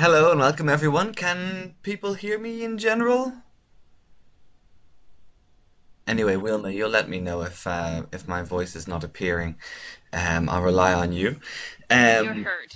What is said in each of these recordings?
hello and welcome everyone. Can people hear me in general? Anyway, Wilma, you'll let me know if uh, if my voice is not appearing. Um, I'll rely on you. You're Um, heard.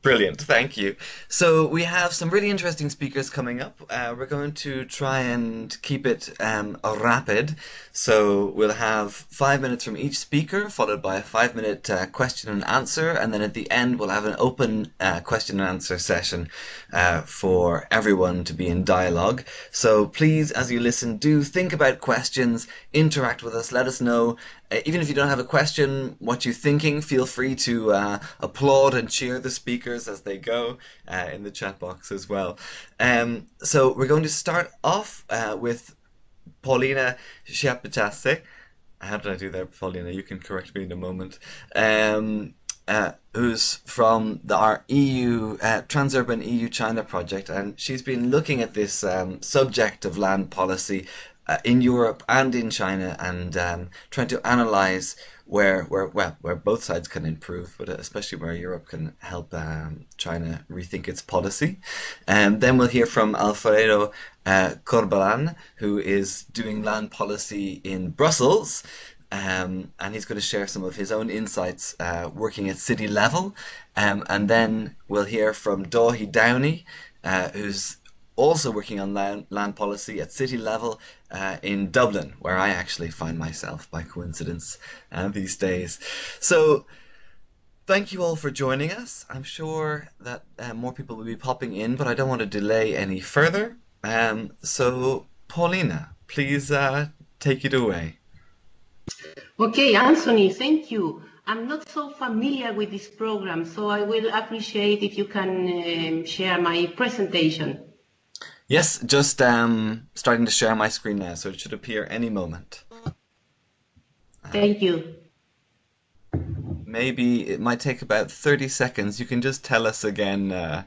Brilliant, thank you. So we have some really interesting speakers coming up. Uh, we're going to try and keep it um, rapid. So we'll have five minutes from each speaker, followed by a five-minute uh, question and answer, and then at the end we'll have an open uh, question and answer session uh, for everyone to be in dialogue. So please, as you listen, do think about questions, interact with us, let us know. Uh, even if you don't have a question, what you're thinking, feel free to uh, applaud and cheer the speakers as they go uh, in the chat box as well. Um, so we're going to start off uh, with Paulina Schiapparese. How did I do there, Paulina? You can correct me in a moment. Um, uh, who's from the, our EU uh, Transurban EU China project, and she's been looking at this um, subject of land policy uh, in Europe and in China, and um, trying to analyze where where well where both sides can improve, but especially where Europe can help um, China rethink its policy. And then we'll hear from Alfredo uh, Corbalan, who is doing land policy in Brussels. Um, and he's going to share some of his own insights uh, working at city level. Um, and then we'll hear from Dáithí Downey, uh, who's also working on land, land policy at city level uh, in Dublin, where I actually find myself by coincidence uh, these days. So, thank you all for joining us. I'm sure that uh, more people will be popping in, but I don't want to delay any further. Um, so, Paulina, please uh, take it away. Okay, Anthony, thank you. I'm not so familiar with this program, so I will appreciate if you can um, share my presentation. Yes, just um, starting to share my screen now, so it should appear any moment. Thank you. Maybe it might take about 30 seconds. You can just tell us again uh,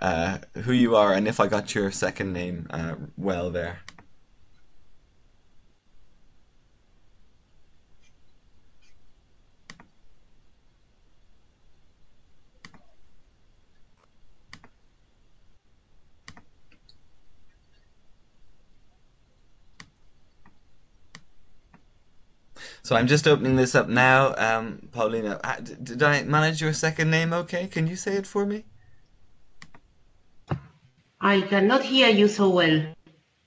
uh, who you are and if I got your second name uh, well there. So I'm just opening this up now. Um, Paulina, uh, did I manage your second name okay? Can you say it for me? I cannot hear you so well.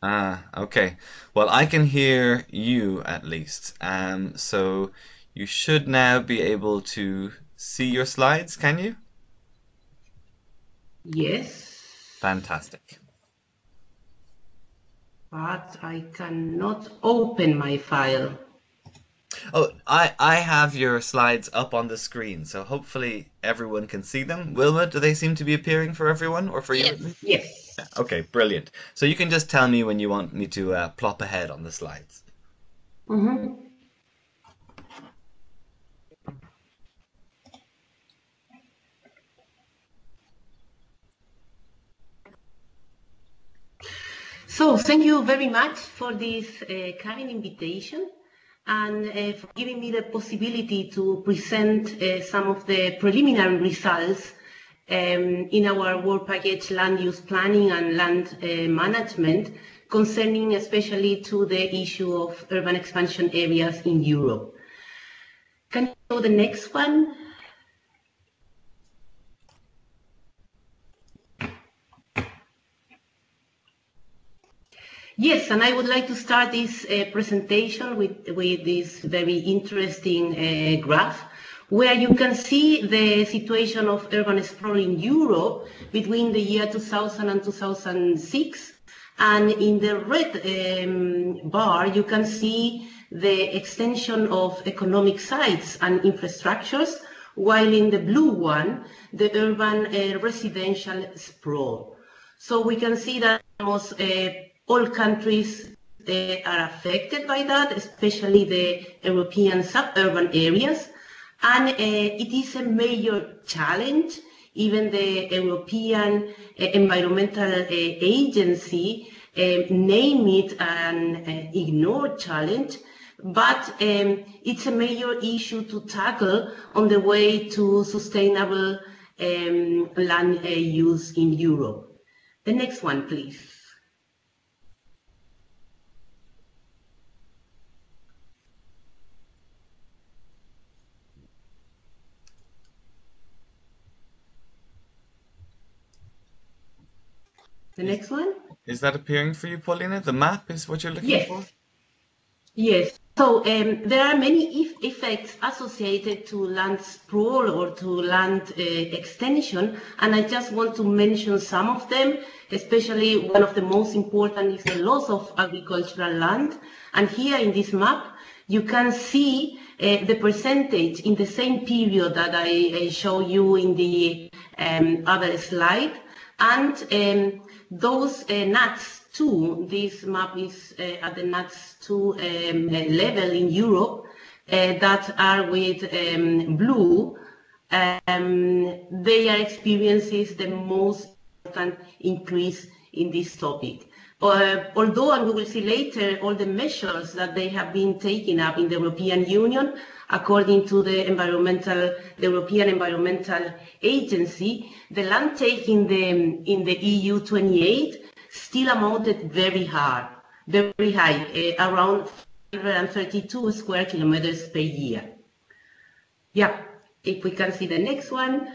Ah, okay. Well, I can hear you at least. Um, so you should now be able to see your slides, can you? Yes, Fantastic. but I cannot open my file. Oh, I I have your slides up on the screen, so hopefully everyone can see them. Wilma, do they seem to be appearing for everyone or for you? Yes. only? Yes. Okay, brilliant. So you can just tell me when you want me to uh, plop ahead on the slides. Mhm. So thank you very much for this uh, kind invitation and uh, for giving me the possibility to present uh, some of the preliminary results um, in our work package land use planning and land uh, management concerning especially to the issue of urban expansion areas in Europe. Can you go the next one? Yes, and I would like to start this uh, presentation with, with this very interesting uh, graph where you can see the situation of urban sprawl in Europe between the year 2000 and 2006. And in the red um, bar, you can see the extension of economic sites and infrastructures, while in the blue one, the urban uh, residential sprawl. So we can see that almost uh, all countries uh, are affected by that, especially the European suburban areas. And uh, it is a major challenge. Even the European uh, Environmental uh, Agency uh, name it an uh, ignored challenge, but um, it's a major issue to tackle on the way to sustainable um, land uh, use in Europe. The next one, please. The next one? Is that appearing for you, Paulina? The map is what you're looking Yes. for? Yes. So um, there are many if effects associated to land sprawl or to land uh, extension, and I just want to mention some of them. Especially one of the most important is the loss of agricultural land. And here in this map, you can see uh, the percentage in the same period that I uh, show you in the um, other slide. And um, those uh, NUTS 2, this map is uh, at the NUTS 2 um, uh, level in Europe, uh, that are with um, blue, um, they are experiences the most important increase in this topic. Uh, although, and we will see later, all the measures that they have been taking up in the European Union, according to the environmental, the European Environmental Agency, the land take in the, in the EU 28 still amounted very high, very high, uh, around 532 square kilometers per year. Yeah, if we can see the next one.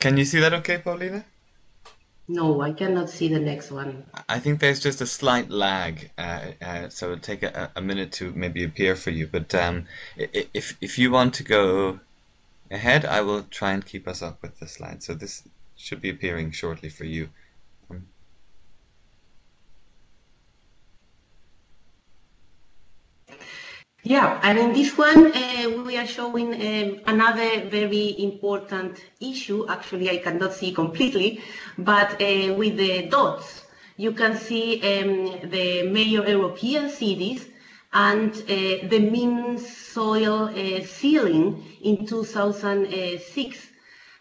Can you see that okay, Paulina? No, I cannot see the next one. I think there's just a slight lag, uh, uh, so it'll take a, a minute to maybe appear for you. But um, if if you want to go ahead, I will try and keep us up with the slide. So this should be appearing shortly for you. Yeah, and in this one, uh, we are showing um, another very important issue. Actually, I cannot see completely, but uh, with the dots, you can see um, the major European cities and uh, the mean soil uh, sealing in 2006.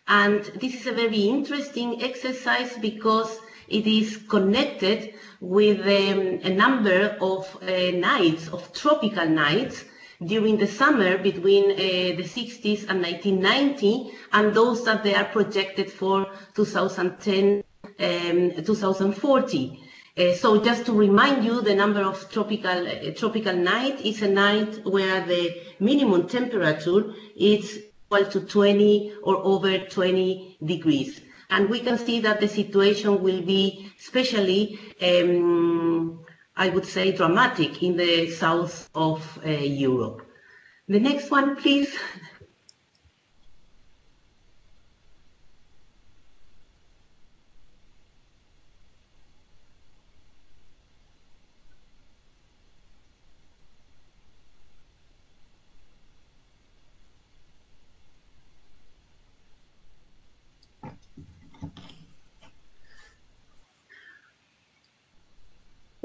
And this is a very interesting exercise because it is connected with um, a number of uh, nights, of tropical nights, during the summer between uh, the 60s and 1990, and those that they are projected for 2010 um, 2040. Uh, so just to remind you, the number of tropical uh, tropical night is a night where the minimum temperature is equal to 20 or over 20 degrees. And we can see that the situation will be especially, um, I would say, dramatic in the south of uh, Europe. The next one, please.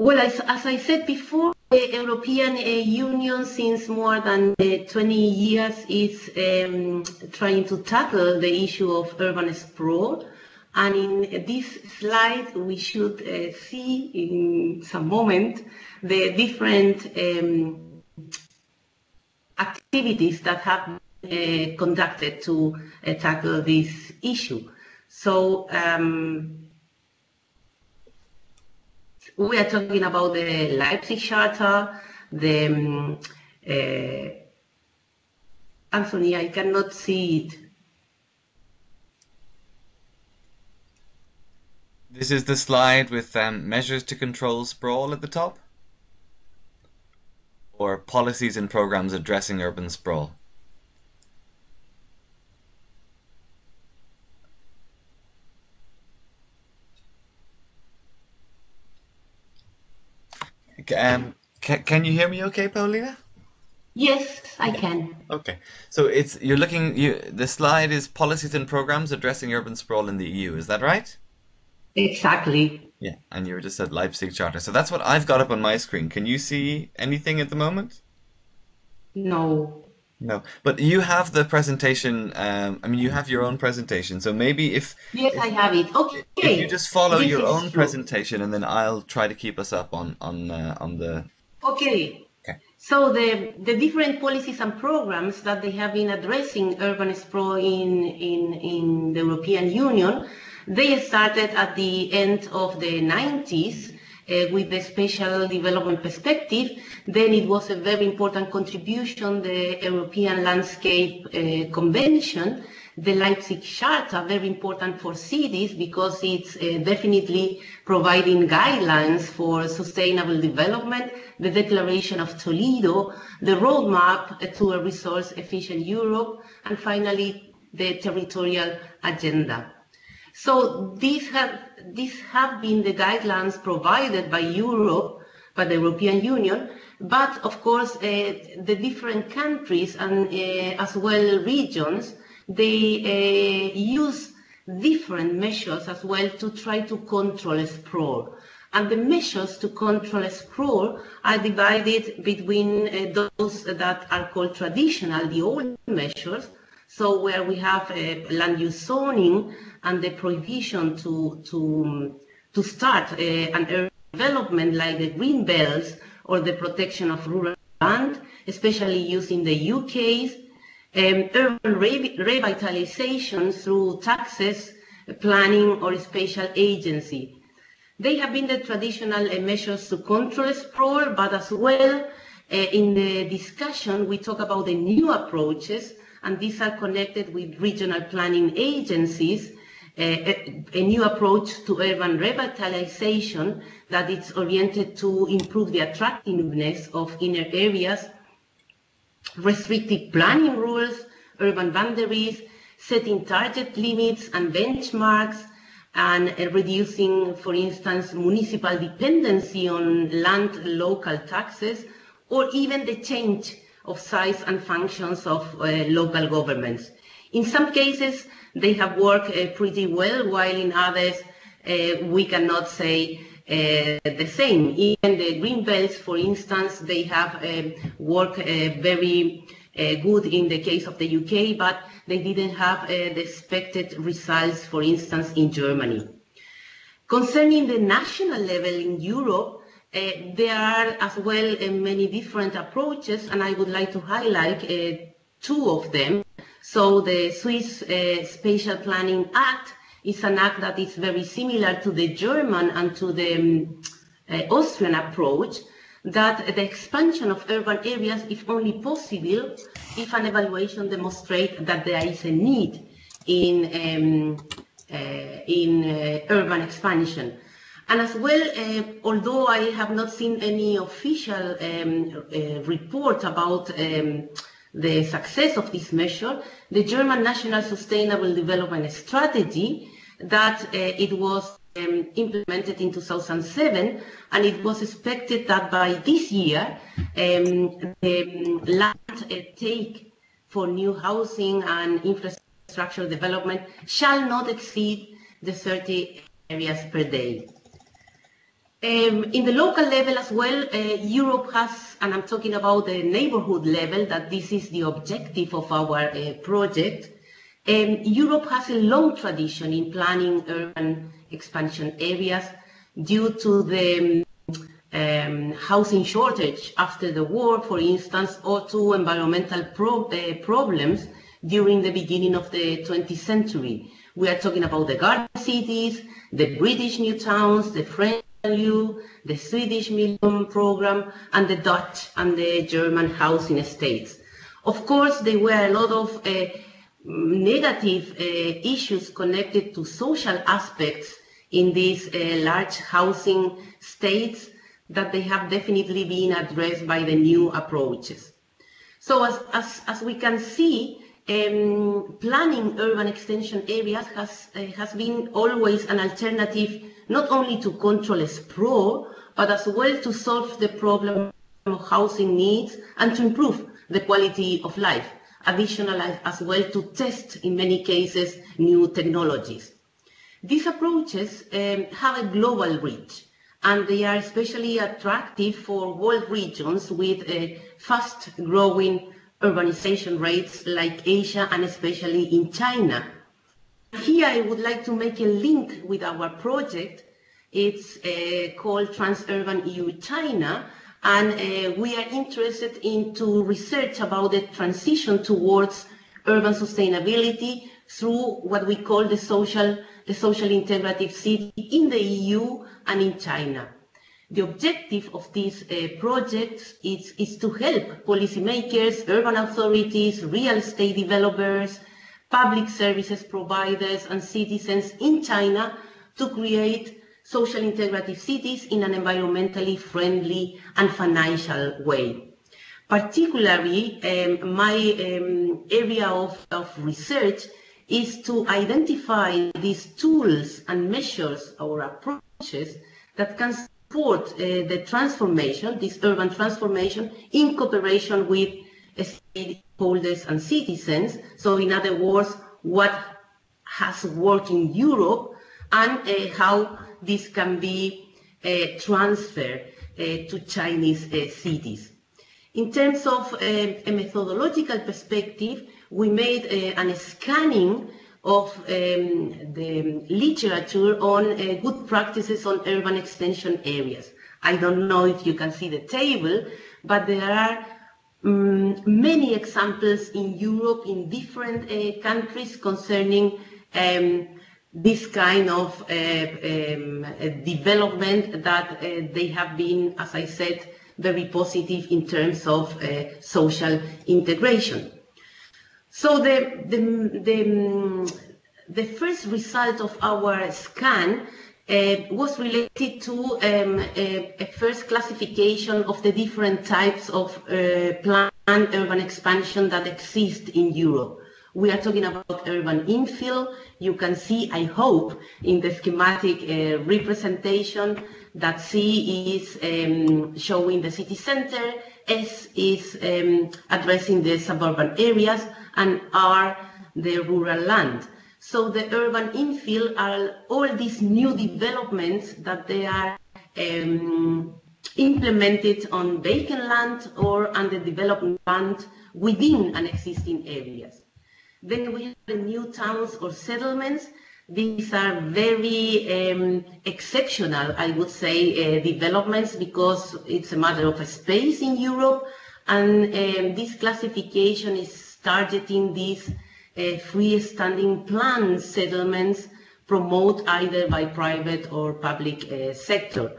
Well, as, as I said before, the European uh, Union, since more than uh, 20 years, is um, trying to tackle the issue of urban sprawl. And in this slide, we should uh, see in some moment the different um, activities that have been uh, conducted to uh, tackle this issue. So, um, we are talking about the Leipzig Charter, the um, uh, Anthony, I cannot see it. This is the slide with um, measures to control sprawl at the top, or policies and programs addressing urban sprawl. Um, can, can you hear me okay, Paulina? Yes, I can. Okay. So it's you're looking you the slide is policies and programs addressing urban sprawl in the EU, is that right? Exactly. Yeah, and you were just at Leipzig Charter. So that's what I've got up on my screen. Can you see anything at the moment? No. No, but you have the presentation. Um, I mean, you have your own presentation. So maybe if Yes, if I have it. if you just follow this your own true. presentation, and then I'll try to keep us up on on uh, on the. Okay. Okay. So the, the different policies and programs that they have been addressing urban sprawl in, in, in the European Union, they started at the end of the 90s uh, with the spatial development perspective. Then it was a very important contribution, the European Landscape uh, Convention, the Leipzig Charter, very important for cities because it's uh, definitely providing guidelines for sustainable development, the Declaration of Toledo, the roadmap uh, to a resource efficient Europe, and finally the territorial agenda. So these have, these have been the guidelines provided by Europe, by the European Union, but of course uh, the different countries and uh, as well regions, they uh, use different measures as well to try to control sprawl. And the measures to control sprawl are divided between uh, those that are called traditional, the old measures, so where we have uh, land use zoning and the prohibition to, to, to start uh, an development like the green belts or the protection of rural land, especially used in the UK's, um, urban re- revitalization through taxes, planning or special agency. They have been the traditional uh, measures to control sprawl, but as well uh, in the discussion we talk about the new approaches, and these are connected with regional planning agencies, a, a new approach to urban revitalization that is oriented to improve the attractiveness of inner areas, restrictive planning rules, urban boundaries, setting target limits and benchmarks, and uh, reducing, for instance, municipal dependency on land local taxes, or even the change of size and functions of uh, local governments. In some cases, they have worked uh, pretty well, while in others, uh, we cannot say uh, the same. Even the green belts, for instance, they have um, worked uh, very uh, good in the case of the UK, but they didn't have the expected results, for instance, in Germany. Concerning the national level in Europe, there are as well uh, many different approaches, and I would like to highlight uh, two of them. So the Swiss uh, Spatial Planning Act is an act that is very similar to the German and to the um, uh, Austrian approach, that the expansion of urban areas is only possible if an evaluation demonstrates that there is a need in, um, uh, in uh, urban expansion. And as well, uh, although I have not seen any official um, uh, report about um, the success of this measure, the German National Sustainable Development Strategy, that uh, it was um, implemented in 2007, and it was expected that by this year, um, the land uh, take for new housing and infrastructure development shall not exceed the 30 areas per day. Um, in the local level as well, uh, Europe has, and I'm talking about the neighborhood level, that this is the objective of our uh, project. Um, Europe has a long tradition in planning urban expansion areas due to the um, housing shortage after the war, for instance, or to environmental pro uh, problems during the beginning of the 20th century. We are talking about the garden cities, the British new towns, the French the Swedish Million Program, and the Dutch and the German housing estates. Of course, there were a lot of uh, negative uh, issues connected to social aspects in these uh, large housing states that they have definitely been addressed by the new approaches. So as, as, as we can see, um, planning urban extension areas has, uh, has been always an alternative not only to control sprawl, but as well to solve the problem of housing needs and to improve the quality of life. Additional as well to test, in many cases, new technologies. These approaches um, have a global reach and they are especially attractive for world regions with a fast growing urbanization rates like Asia and especially in China. Here I would like to make a link with our project. It's uh, called Transurban EU China, and uh, we are interested into research about the transition towards urban sustainability through what we call the social, the social integrative city in the EU and in China. The objective of these uh, projects is, is to help policymakers, urban authorities, real estate developers, public services providers and citizens in China to create social integrative cities in an environmentally friendly and financial way. Particularly, um, my um, area of, of research is to identify these tools and measures or approaches that can support uh, the transformation, this urban transformation, in cooperation with stakeholders and citizens. So in other words, what has worked in Europe and uh, how this can be uh, transferred uh, to Chinese uh, cities. In terms of uh, a methodological perspective, we made uh, an scanning of um, the literature on good practices on urban extension areas. I don't know if you can see the table, but there are um, many examples in Europe, in different uh, countries concerning um, this kind of uh, um, development that uh, they have been, as I said, very positive in terms of uh, social integration. So the, the, the, the first result of our scan uh, was related to um, a, a, first classification of the different types of uh, planned urban expansion that exist in Europe. We are talking about urban infill. You can see, I hope, in the schematic uh, representation that C is um, showing the city center, S is um, addressing the suburban areas, and R the rural land. So the urban infill are all these new developments that they are um, implemented on vacant land or under developed land within an existing areas. Then we have the new towns or settlements. These are very um, exceptional, I would say, uh, developments because it's a matter of a space in Europe. And um, this classification is targeting these freestanding planned settlements promoted either by private or public uh, sector.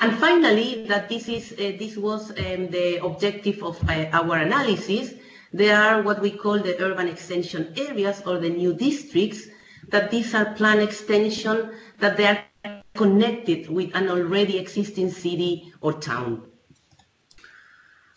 And finally, that this is uh, this was um, the objective of uh, our analysis. There are what we call the urban extension areas or the new districts. That these are planned extension that they are connected with an already existing city or town.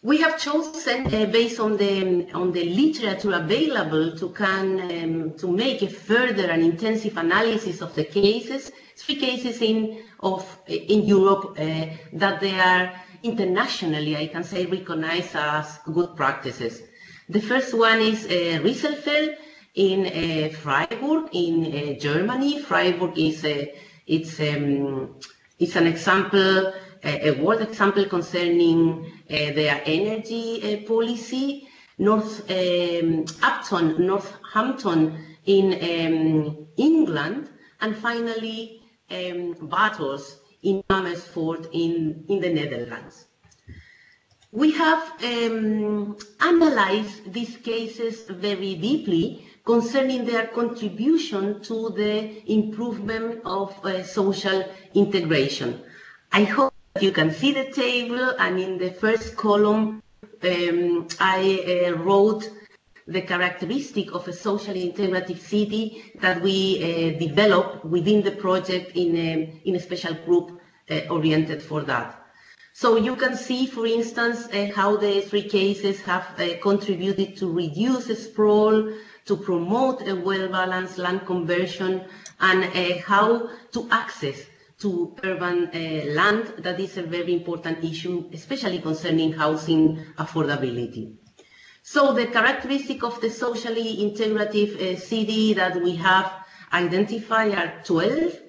We have chosen, uh, based on the on the literature available, to can um, to make a further and intensive analysis of the cases. Three cases in of in Europe uh, that they are internationally, I can say, recognized as good practices. The first one is uh, Rieselfeld in uh, Freiburg in uh, Germany. Freiburg is a it's um, it's an example a world example concerning uh, their energy uh, policy. North um, Upton, Northampton in um, England, and finally um, battles in Amersfoort in, in the Netherlands. We have um, analyzed these cases very deeply concerning their contribution to the improvement of uh, social integration. I hope you can see the table, and in the first column, um, I uh, wrote the characteristic of a socially integrative city that we uh, developed within the project in a, in a special group uh, oriented for that. So you can see, for instance, uh, how the three cases have uh, contributed to reduce sprawl, to promote a well-balanced land conversion, and uh, how to access to urban uh, land, that is a very important issue, especially concerning housing affordability. So the characteristic of the socially integrative uh, city that we have identified are 12,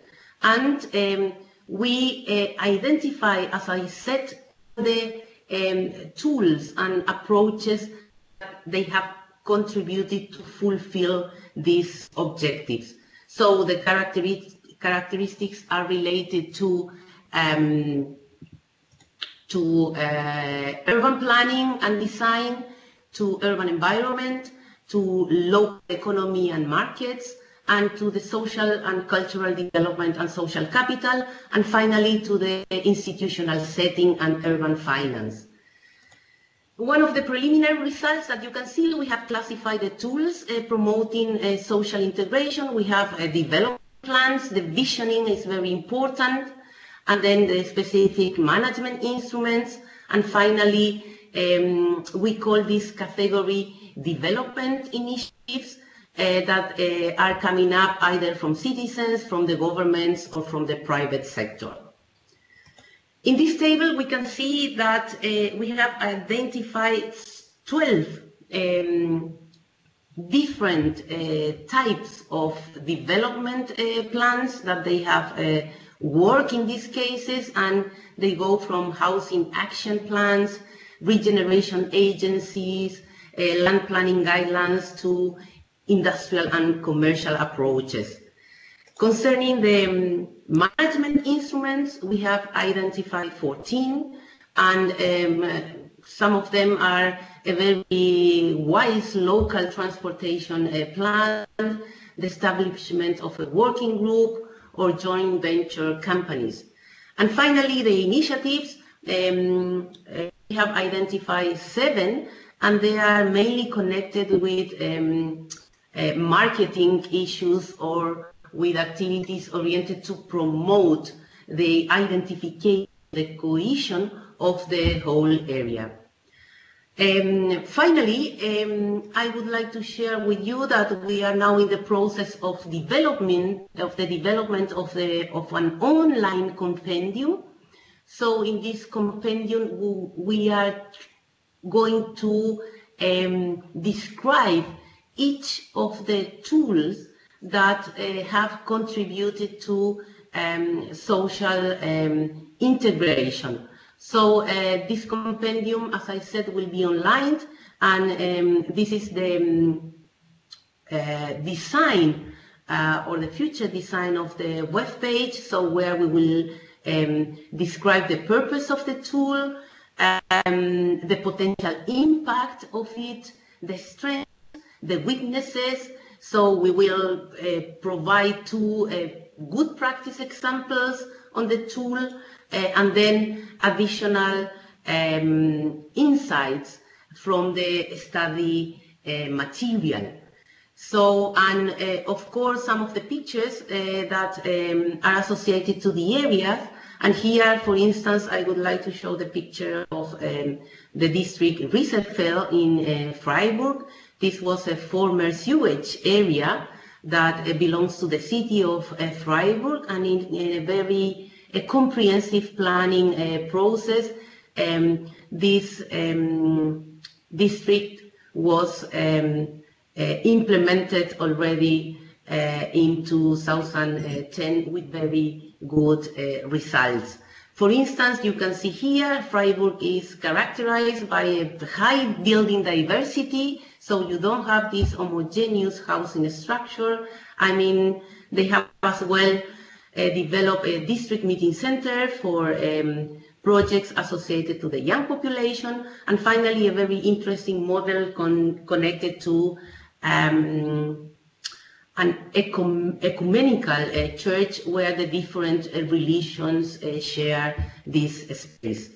and um, we uh, identify, as I said, the um, tools and approaches that they have contributed to fulfill these objectives. So the characteristics are related to um, to uh, urban planning and design, to urban environment, to local economy and markets, and to the social and cultural development and social capital, and finally to the institutional setting and urban finance. One of the preliminary results that you can see, we have classified the tools uh, promoting uh, social integration. We have uh, development plans, the visioning is very important, and then the specific management instruments, and finally, um, we call this category development initiatives uh, that uh, are coming up either from citizens, from the governments, or from the private sector. In this table, we can see that uh, we have identified 12 um, different uh, types of development uh, plans that they have uh, worked in these cases, and they go from housing action plans, regeneration agencies, land planning guidelines to industrial and commercial approaches. Concerning the um, management instruments, we have identified 14, and um, some of them are a very wise local transportation uh, plan, the establishment of a working group, or joint venture companies. And finally, the initiatives, um, uh, we have identified seven, and they are mainly connected with um, uh, marketing issues or with activities oriented to promote the identification, the cohesion of the whole area. Um, finally, um, I would like to share with you that we are now in the process of development of the development of the of an online compendium. So in this compendium, we are going to um, describe each of the tools that uh, have contributed to um, social um, integration. So uh, this compendium, as I said, will be online, and um, this is the um, uh, design uh, or the future design of the web page. So where we will um, describe the purpose of the tool, um, the potential impact of it, the strengths, the weaknesses, so we will uh, provide two uh, good practice examples on the tool and then additional um, insights from the study uh, material. So, and uh, of course, some of the pictures uh, that um, are associated to the areas. And here, for instance, I would like to show the picture of um, the district Rieselfeld in Freiburg, this was a former sewage area that uh, belongs to the city of uh, Freiburg and in, in, a very a comprehensive planning uh, process. Um, this um, district was um, uh, implemented already uh, in 2010 with very good uh, results. For instance, you can see here Freiburg is characterized by a high building diversity so you don't have this homogeneous housing structure. I mean, they have as well uh, developed a district meeting center for um, projects associated to the young population. And finally, a very interesting model con connected to um, an ecumenical uh, church where the different uh, religions uh, share this space.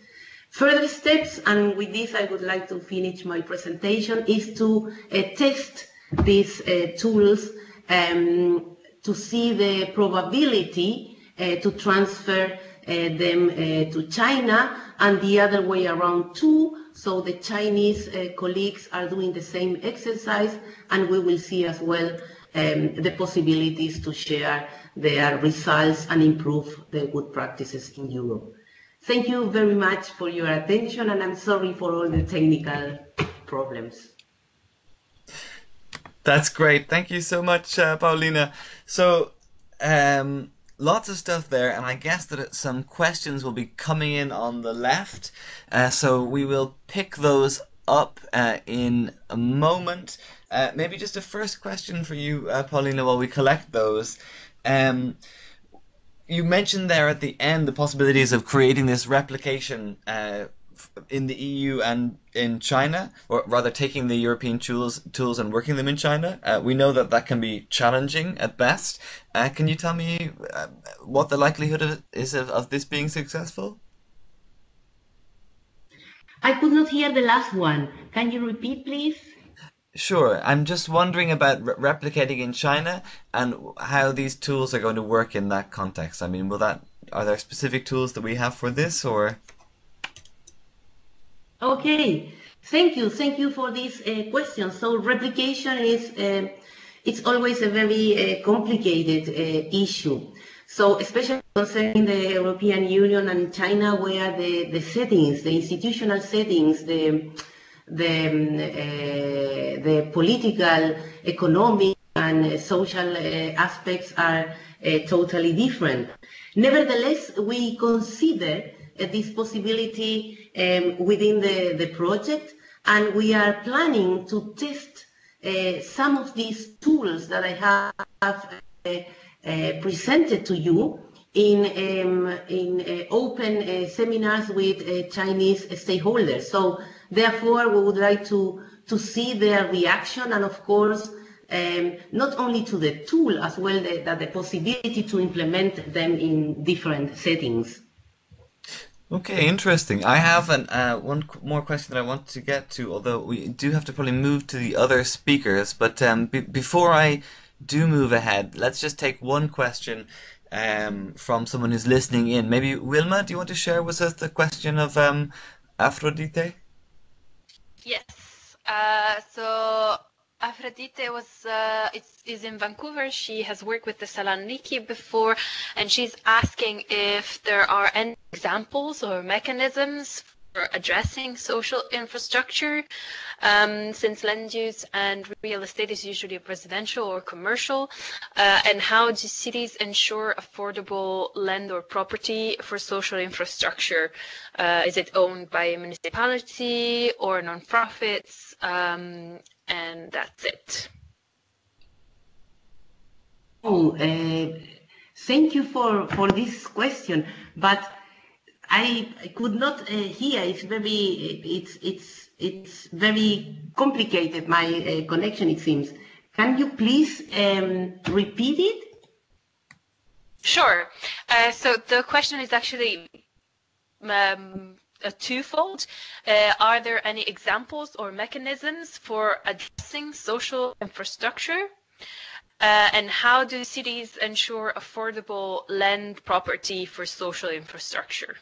Further steps, and with this I would like to finish my presentation, is to uh, test these uh, tools um, to see the probability uh, to transfer uh, them uh, to China and the other way around too. So the Chinese colleagues are doing the same exercise and we will see as well um, the possibilities to share their results and improve the good practices in Europe. Thank you very much for your attention, and I'm sorry for all the technical problems. That's great. Thank you so much, uh, Paulina. So, um, lots of stuff there, and I guess that some questions will be coming in on the left. Uh, so we will pick those up uh, in a moment. Uh, maybe just a first question for you, uh, Paulina, while we collect those. Um, you mentioned there at the end the possibilities of creating this replication uh, in the EU and in China, or rather taking the European tools tools and working them in China. Uh, we know that that can be challenging at best. Uh, can you tell me uh, what the likelihood is of, of this being successful? I could not hear the last one. Can you repeat, please? Sure. I'm just wondering about re replicating in China and how these tools are going to work in that context. I mean, will that are there specific tools that we have for this or? Okay. Thank you. Thank you for this uh, question. So replication is uh, it's always a very uh, complicated uh, issue. So especially concerning the European Union and China, where the, the settings, the institutional settings, the the, um, uh, the political, economic, and social uh, aspects are totally different. Nevertheless, we consider this possibility um, within the, the project, and we are planning to test uh, some of these tools that I have uh, uh, presented to you in, um, in open seminars with Chinese stakeholders. So Therefore, we would like to, to see their reaction and, of course, um, not only to the tool as well the, that the possibility to implement them in different settings. Okay, interesting. I have an, uh, one more question that I want to get to, although we do have to probably move to the other speakers. But um, before I do move ahead, let's just take one question um, from someone who's listening in. Maybe Wilma, do you want to share with us the question of um, Aphrodite? Yes. Uh, so Aphrodite was uh, is in Vancouver. She has worked with Thessaloniki before, and she's asking if there are any examples or mechanisms for addressing social infrastructure, um, since land use and real estate is usually residential or commercial, uh, and how do cities ensure affordable land or property for social infrastructure? Uh, is it owned by a municipality or non-profits? Um, and that's it. Oh, uh, thank you for, for this question, but I, I could not uh, hear. It's very, it's, it's, it's very complicated. My uh, connection, it seems. Can you please um, repeat it? Sure. Uh, so the question is actually um, a twofold. Uh, are there any examples or mechanisms for addressing social infrastructure? Uh, and how do cities ensure affordable land property for social infrastructure?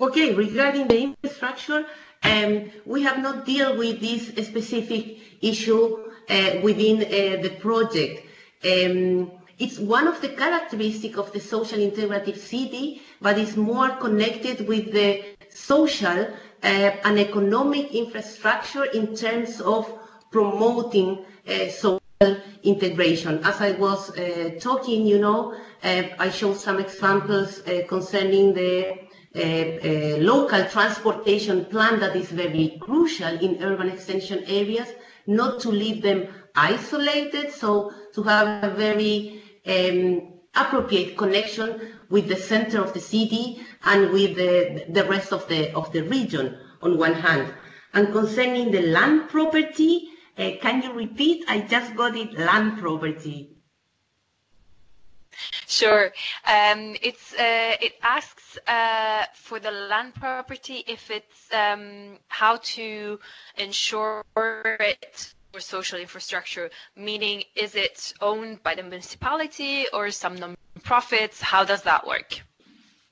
Okay, regarding the infrastructure, um, we have not dealt with this specific issue uh, within uh, the project. Um, it's one of the characteristics of the social integrative city, but it's more connected with the social uh, and economic infrastructure in terms of promoting uh, social integration. As I was uh, talking, you know, uh, I showed some examples concerning the a local transportation plan that is very crucial in urban extension areas, not to leave them isolated, so to have a very um, appropriate connection with the center of the city and with the, the rest of the, of the region on one hand. And concerning the land property, uh, can you repeat? I just got it, land property. Sure. Um, it's uh, it asks uh, for the land property if it's um, how to ensure it for social infrastructure. Meaning, is it owned by the municipality or some non-profits? How does that work?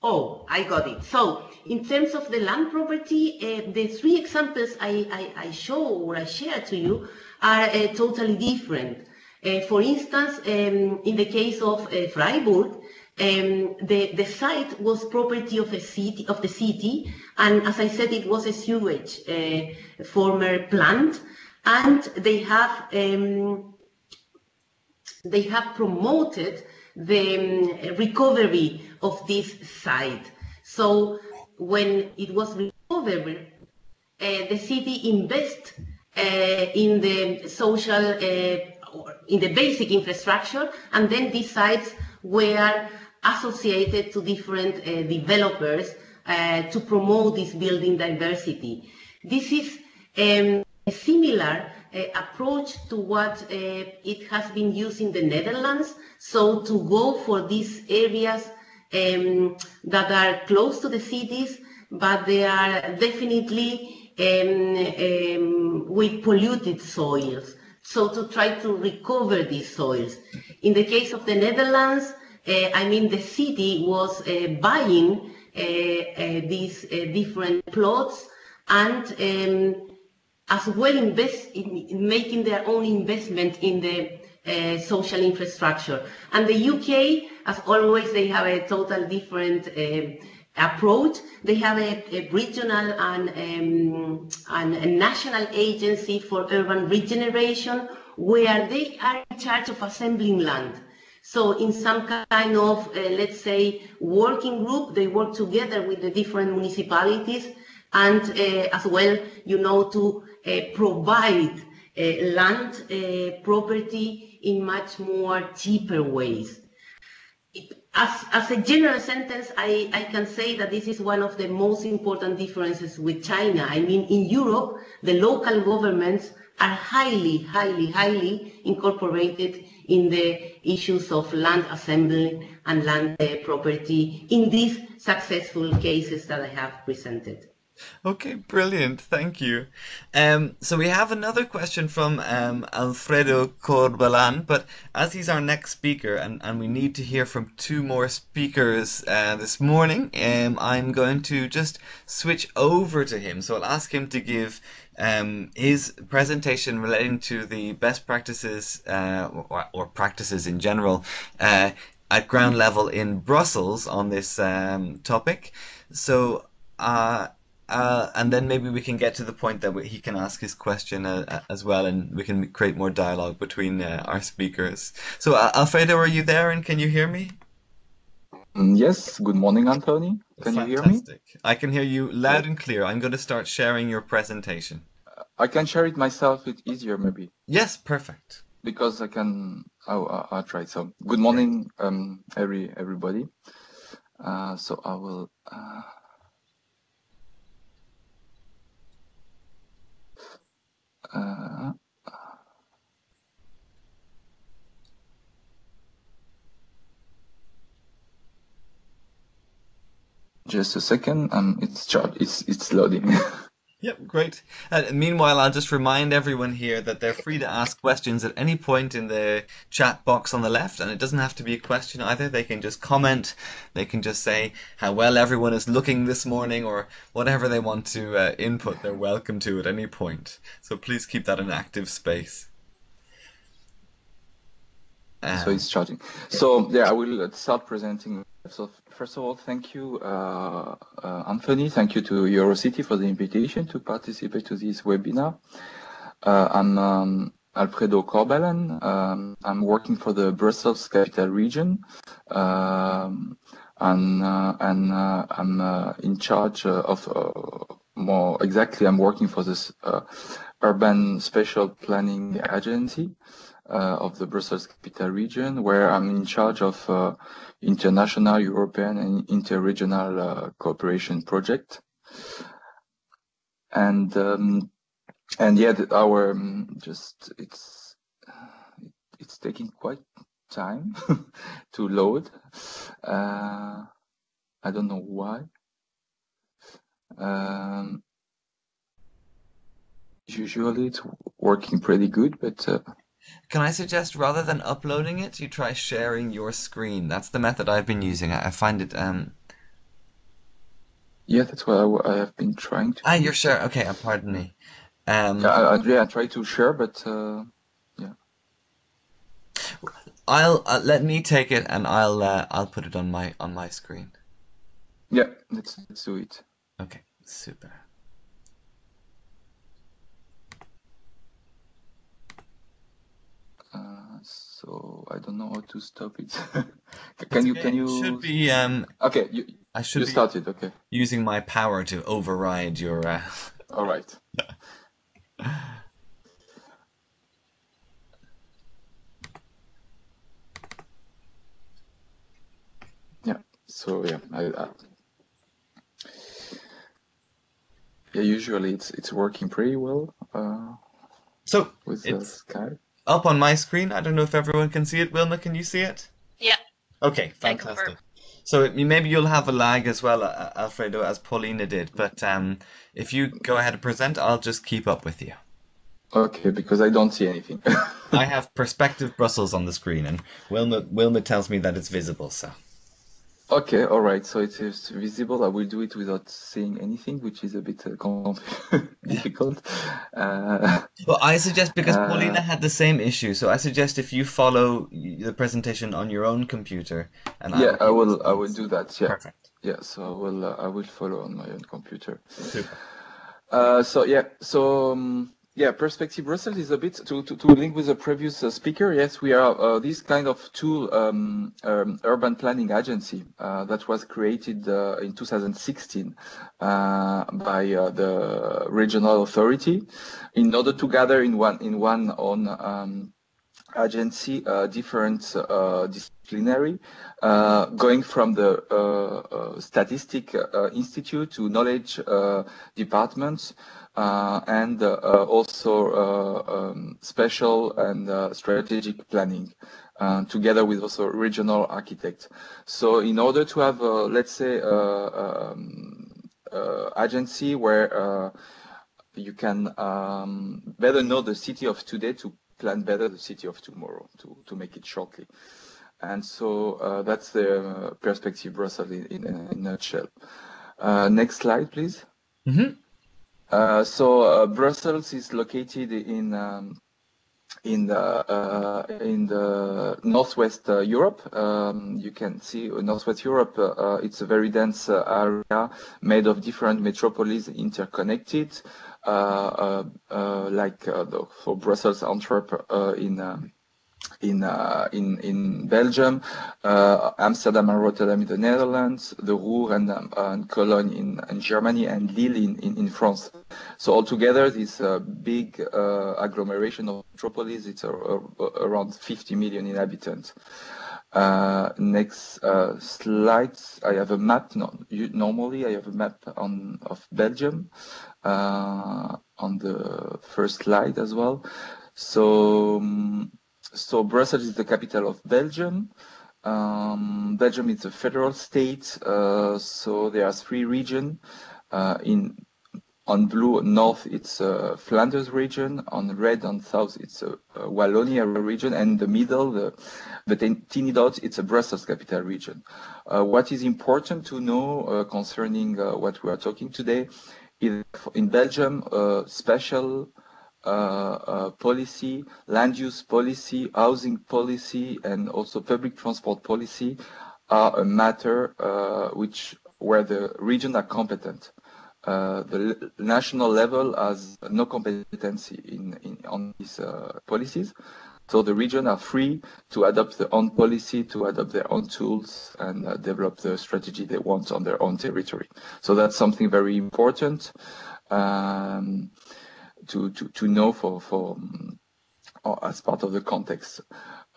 Oh, I got it. So, in terms of the land property, uh, the three examples I, I, I, show or I share to you are uh, totally different. Uh, for instance, um, in the case of uh, Freiburg, um, the, the site was property of, a city, of the city, and as I said, it was a sewage uh, former plant, and they have um, they have promoted the um, recovery of this site. So when it was recovered, uh, the city invests uh, in the social, uh, in the basic infrastructure, and then these sites were associated to different uh, developers uh, to promote this building diversity. This is um, a similar uh, approach to what uh, it has been used in the Netherlands. So to go for these areas um, that are close to the cities, but they are definitely um, um, with polluted soils. So to try to recover these soils. In the case of the Netherlands, uh, I mean, the city was uh, buying uh, these different plots and um, as well invest in, in, making their own investment in the uh, social infrastructure. And the UK, as always, they have a total different uh, approach. They have a, a regional and, um, and a national agency for urban regeneration where they are in charge of assembling land. So in some kind of, uh, let's say, working group, they work together with the different municipalities and uh, as well, you know, to provide uh, land uh, property in much more cheaper ways. As, as a general sentence, I, I can say that this is one of the most important differences with China. I mean, in Europe, the local governments are highly, highly, highly incorporated in the issues of land assembly and land uh, property in these successful cases that I have presented. Okay, brilliant. Thank you. Um, so we have another question from um, Alfredo Corbalan, but as he's our next speaker and, and we need to hear from two more speakers uh, this morning, um, I'm going to just switch over to him. So I'll ask him to give um, his presentation relating to the best practices uh, or, or, practices in general uh, at ground level in Brussels on this um, topic. So uh, uh, and then maybe we can get to the point that he can ask his question uh, uh, as well, and we can create more dialogue between uh, our speakers. So, uh, Alfredo, are you there, and can you hear me? Mm, yes. Good morning, Anthony. Can Fantastic. you hear me? I can hear you loud and clear. I'm going to start sharing your presentation. I can share it myself. It's easier, maybe. Yes, perfect. Because I can. I'll, I'll try. So, good morning, um, every everybody. Uh, so I will. Just a second, um, it's it's it's loading. Yep, great. Uh, meanwhile, I'll just remind everyone here that they're free to ask questions at any point in the chat box on the left, and it doesn't have to be a question either. They can just comment, they can just say how well everyone is looking this morning, or whatever they want to uh, input, they're welcome to at any point. So please keep that an active space. so it's charging. So yeah, I will start presenting so first of all, thank you, uh, uh, Anthony. Thank you to Eurocity for the invitation to participate to this webinar. Uh, I'm um, Alfredo Corbalan. Um, I'm working for the Brussels Capital Region, um, and uh, and uh, I'm uh, in charge of more exactly. I'm working for this urban spatial planning agency. Uh, of the Brussels Capital Region, where I'm in charge of uh, international, European, and interregional uh, cooperation project. And um, and yet our um, just it's it's taking quite time to load. Uh, I don't know why. Um, usually it's working pretty good, but uh, can I suggest rather than uploading it, you try sharing your screen? That's the method I've been using. I, find it. Um... Yeah, that's what I, I have been trying to. Ah, you're sure? Okay, uh, pardon me. Um, yeah, I, I, yeah, I try to share, but uh, yeah. I'll uh, let me take it, and I'll uh, I'll put it on my on my screen. Yeah, let's let's do it. Okay, super. So I don't know how to stop it. can you can you should be um okay you I should you started okay using my power to override your uh, All right. Yeah. So yeah, I, I, yeah. Usually it's it's working pretty well uh, So with uh, it's Skype. Up on my screen. I don't know if everyone can see it. Wilma, can you see it? Yeah. Okay, fantastic. So it- maybe you'll have a lag as well, uh, Alfredo, as Paulina did. But um, if you go ahead and present, I'll just keep up with you. Okay, because I don't see anything. I have Perspective Brussels on the screen, and Wilma Wilma tells me that it's visible. So Okay, all right. So it is visible. I will do it without seeing anything, which is a bit uh, difficult. Uh, well, I suggest because Uh, Paulina had the same issue, so I suggest if you follow the presentation on your own computer, and yeah, I will. I will do that. Yeah, Perfect. yeah. So I will. Uh, I will follow on my own computer. Super. Uh, so yeah, so um, yeah, Perspective Brussels is a bit to, to, to link with the previous uh, speaker. Yes, we are uh, this kind of tool um, um, urban planning agency uh, that was created uh, in 2016 uh, by uh, the regional authority in order to gather in one in one on. Um, agency, different disciplinary, uh, going from the uh, uh, statistic institute to knowledge departments, and uh, uh, also uh, um, spatial and uh, strategic planning. Uh, together with also regional architect. So in order to have, uh, let's say, uh, um, uh, agency where uh, you can um, better know the city of today to plan better the city of tomorrow, to, to make it shortly. And so uh, that's the uh, perspective Brussels in, in, in a nutshell. Uh, next slide, please. hmm Uh, so uh, Brussels is located in um, in the uh, in the northwest uh, Europe. Um, you can see uh, northwest Europe. Uh, uh, it's a very dense uh, area made of different metropolises interconnected, uh, uh, uh, like uh, for Brussels, Antwerp uh, in. In uh, in in Belgium, uh, Amsterdam and Rotterdam in the Netherlands, the Ruhr and, um, and Cologne in, in Germany, and Lille in, in, in France. So altogether, this uh, big uh, agglomeration of metropolis, it's uh, around 50 million inhabitants. Uh, next uh, slide, I have a map. No, you, normally, I have a map on of Belgium on the first slide as well. So. Um, so Brussels is the capital of Belgium. Um, Belgium is a federal state, uh, so there are three regions. Uh, in on blue north, it's uh, Flanders region. On red on south, it's a, Wallonia region, and in the middle, the the teeny dot, it's a Brussels capital region. Uh, what is important to know uh, concerning uh, what we are talking today is in Belgium, spatial policy, land use policy, housing policy, and also public transport policy are a matter uh, which where the region are competent. Uh, the national level has no competency in, in on these uh, policies, so the region are free to adopt their own policy, to adopt their own tools, and uh, develop the strategy they want on their own territory. So that's something very important. Um, to, to, to know for, for um, as part of the context.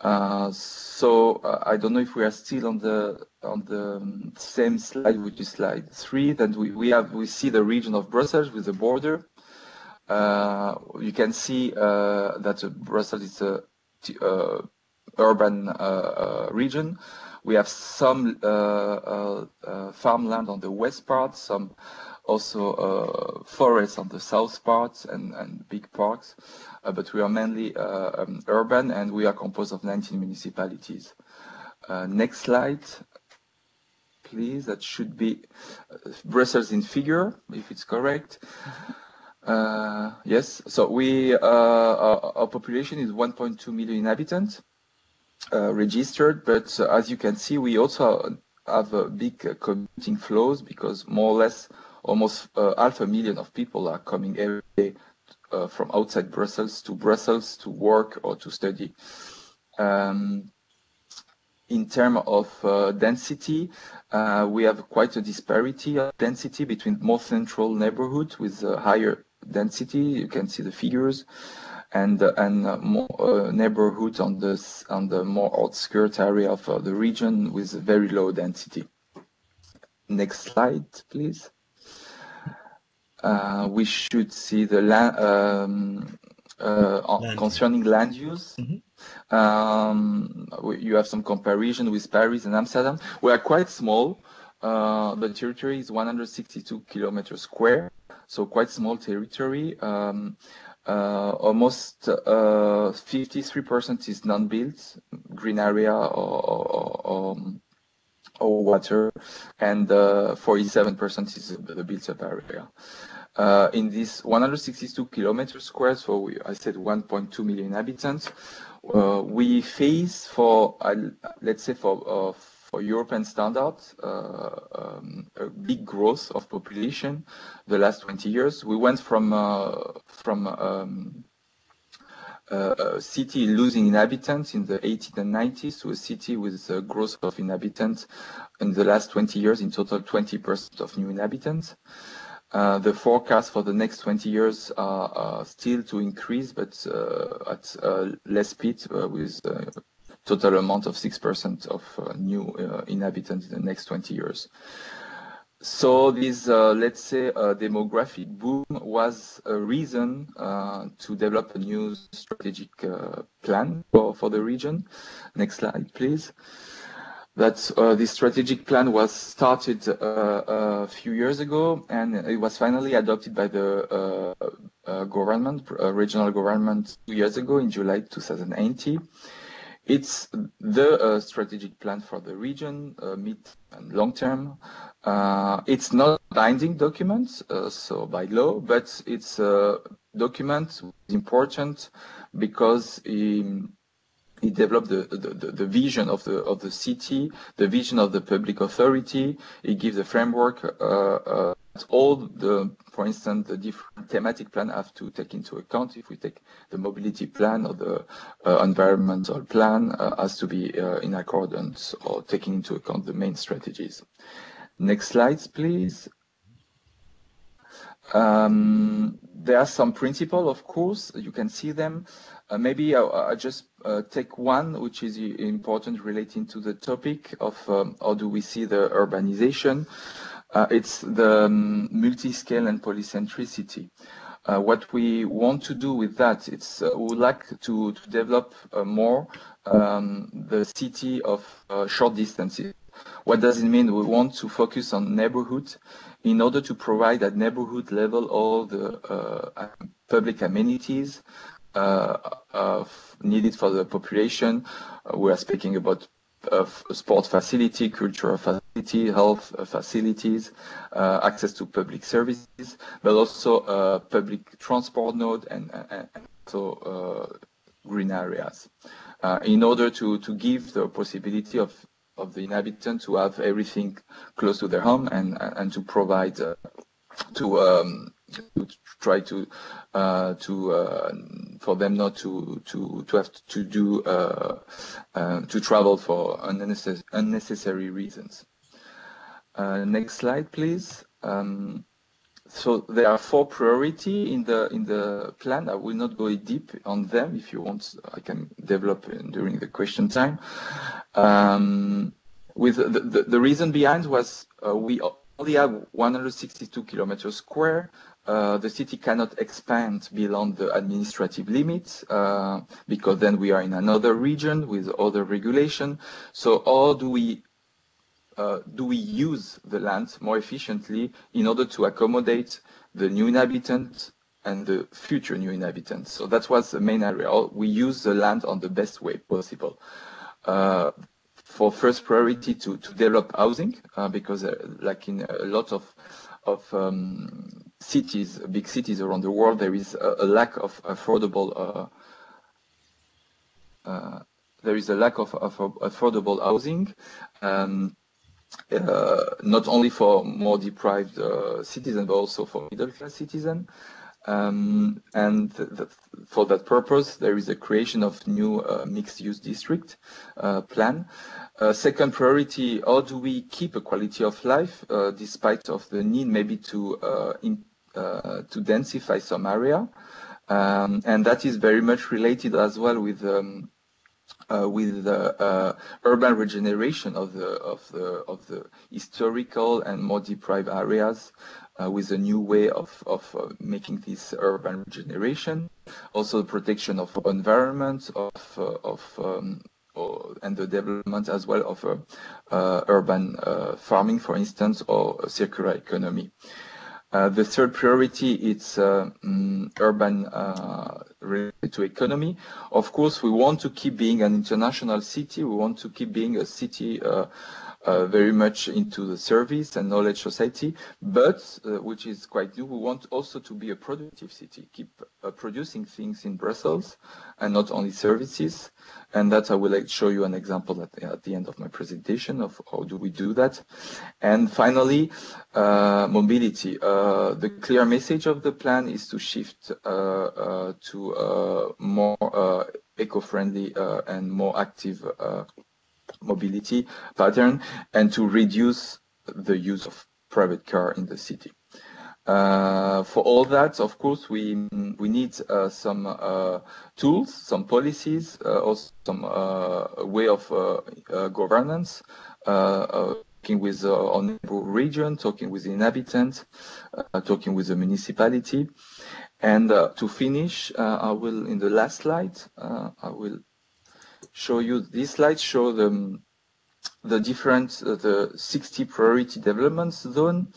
Uh, so uh, I don't know if we are still on the on the um, same slide, which is slide three. Then we, we have we see the region of Brussels with the border. Uh, you can see uh, that Brussels is a uh, urban uh, region. We have some farmland on the west part, some also uh, forests on the south part and, and big parks, uh, but we are mainly uh, um, urban and we are composed of 19 municipalities. next slide, please. That should be Brussels in figure, if it's correct. Uh, yes, so we uh, our, our, population is 1.2 million inhabitants uh, registered, but as you can see, we also have a big commuting flows because more or less almost uh, half a million of people are coming every day uh, from outside Brussels to Brussels to work or to study. Um, in terms of uh, density, uh, we have quite a disparity of density between more central neighborhoods with higher density. You can see the figures, and uh, and uh, more neighborhoods on the on the more outskirts area of the region with very low density. Next slide, please. We should see the land. Um, land. concerning land use. Mm -hmm. Um, you have some comparison with Paris and Amsterdam. We are quite small. Uh, the territory is 162 kilometers square, so quite small territory. Um, uh, almost 53% uh, is non-built, green area or, or, or, or water, and 47% uh, is the built-up area. Uh, in this 162 kilometers square, so we, I said 1.2 million inhabitants, uh, we face for, uh, let's say for, uh, for European standards, uh, um, a big growth of population the last 20 years. We went from, from um, a city losing inhabitants in the 80s and 90s to a city with a growth of inhabitants in the last 20 years, in total 20% of new inhabitants. Uh, the forecast for the next 20 years are, still to increase, but uh, at less speed, uh, with a total amount of 6% of new inhabitants in the next 20 years. So this, uh, let's say, uh, demographic boom was a reason uh, to develop a new strategic plan for, for the region. Next slide, please that uh, this strategic plan was started uh, a few years ago and it was finally adopted by the uh, uh government, uh, regional government two years ago in July 2018. It's the uh, strategic plan for the region, mid and long term. it's not a binding document, so by law, but it's a document important because um, he developed the, the, the, vision of the of the city, the vision of the public authority. It gives a framework. Uh, uh, all the, for instance, the different thematic plan have to take into account. If we take the mobility plan or the uh, environmental plan, uh, has to be uh, in accordance or taking into account the main strategies. Next slides, please. Um, there are some principles, of course, you can see them. Uh, maybe I, I just uh, take one, which is important relating to the topic of um, how do we see the urbanization. Uh, it's the um, multi-scale and polycentricity. Uh, what we want to do with that, it's uh, we would like to, to develop uh, more um, the city of short distances. What does it mean? We want to focus on neighborhood in order to provide at neighborhood level all the public amenities, uh, needed for the population. Uh, we are speaking about uh, sport facility, cultural facility, health facilities, access to public services, but also public transport node and, and also green areas. in order to, to give the possibility of of the inhabitants to have everything close to their home and and to provide uh, to um, to try to uh, to uh, for them not to to to have to do uh, uh to travel for unnecessary unnecessary reasons. Uh, next slide, please. Um, so there are four priority in the in the plan. I will not go deep on them. If you want, I can develop during the question time. Um, with the, the, the reason behind was uh, we only have 162 kilometers square uh, the city cannot expand beyond the administrative limits uh, because then we are in another region with other regulation. So how do we uh, do we use the land more efficiently in order to accommodate the new inhabitants and the future new inhabitants? So that was the main area. We use the land on the best way possible. Uh, for first priority to, to develop housing uh, because uh, like in a lot of of um, cities, big cities around the world, there is a, a lack of affordable uh, uh, there is a lack of, of affordable housing, um, uh, not only for more deprived uh, citizens, but also for middle class citizens. Um, and th th for that purpose, there is a creation of new uh, mixed-use district uh, plan. Second priority, how do we keep a quality of life despite of the need maybe to to densify some area? Um, and that is very much related as well with um, uh, with the uh, urban regeneration of the of the of the historical and more deprived areas uh, with a new way of, of uh, making this urban regeneration. Also, the protection of environment, of, uh, of um, and the development as well of uh, urban farming, for instance, or circular economy. Uh, the third priority is uh, um, urban uh, related to economy. Of course, we want to keep being an international city. We want to keep being a city uh, very much into the service and knowledge society, but uh, which is quite new, we want also to be a productive city, keep uh, producing things in Brussels and not only services. And that I will like, show you an example at, at, the end of my presentation of how do we do that. And finally, uh, mobility. Uh, the clear message of the plan is to shift uh, to more eco-friendly and more active mobility pattern and to reduce the use of private car in the city. Uh, for all that, of course, we we need uh, some uh, tools, some policies, uh, also some uh, way of uh, governance. talking with our neighbor region, talking with the inhabitants, talking with the municipality, and to finish, I will in the last slide, I will show you these slides show the the different uh, the 60 priority development zone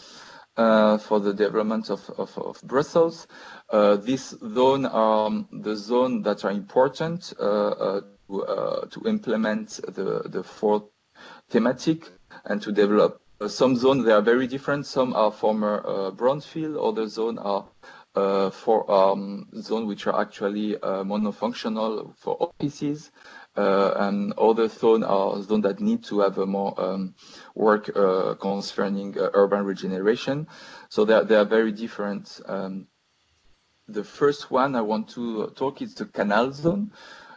uh, for the development of, of, of Brussels. Uh, this zone are um, the zone that are important uh, uh, to, uh, to implement the, the four thematic and to develop. some zones, they are very different. Some are former brownfield, other zones are uh, for um, zones which are actually uh, monofunctional for offices uh, and other zones are zones that need to have more um, work uh, concerning uh, urban regeneration. So they are, they are very different. Um, the first one I want to talk is the canal zone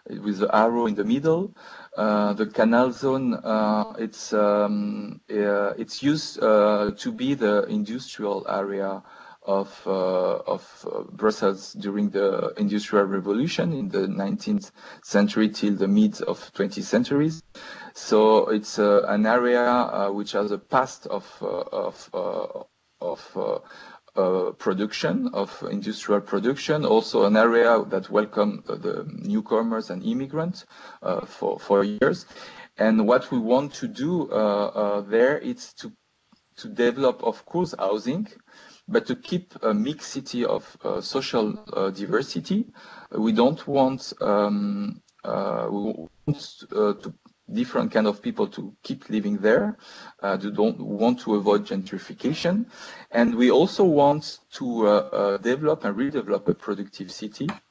with the arrow in the middle. Uh, the canal zone, uh, it's um, uh, it's used to be the industrial area of, uh, of uh, Brussels during the Industrial Revolution in the 19th century till the mid of 20th centuries. So it's uh, an area which has a past of of of uh, production of industrial production, also an area that welcomed the newcomers and immigrants uh, for for years. And what we want to do uh, there is to to develop, of course, housing, but to keep a mixed city of uh, social uh, diversity. We don't want, um, uh, we want uh, to different kind of people to keep living there. Uh, we don't want to avoid gentrification, and we also want to uh, develop and redevelop a productive city uh,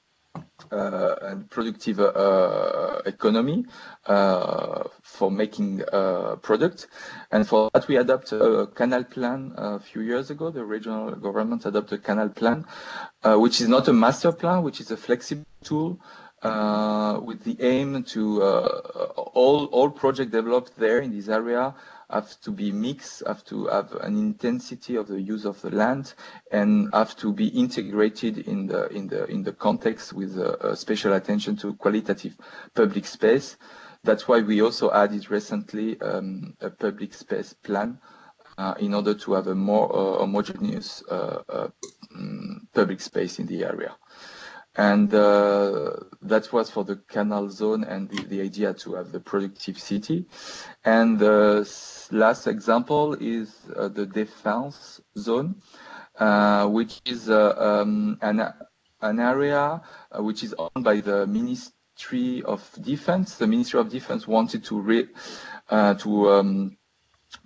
and productive uh, economy uh, for making products. And for that, we adopt a canal plan a few years ago. The regional government adopted a canal plan, which is not a master plan, which is a flexible tool uh, with the aim to uh, all all project developed there in this area have to be mixed, have to have an intensity of the use of the land, and have to be integrated in the in the in the context with special attention to qualitative public space. That's why we also added recently um, a public space plan uh, in order to have a more uh, homogeneous uh, uh mm, public space in the area. And uh, that was for the canal zone and the, the idea to have the productive city. And the last example is uh, the defense zone, uh, which is uh, um, an, an area uh, which is owned by the Ministry of Defense. The Ministry of Defense wanted to re, uh, to um,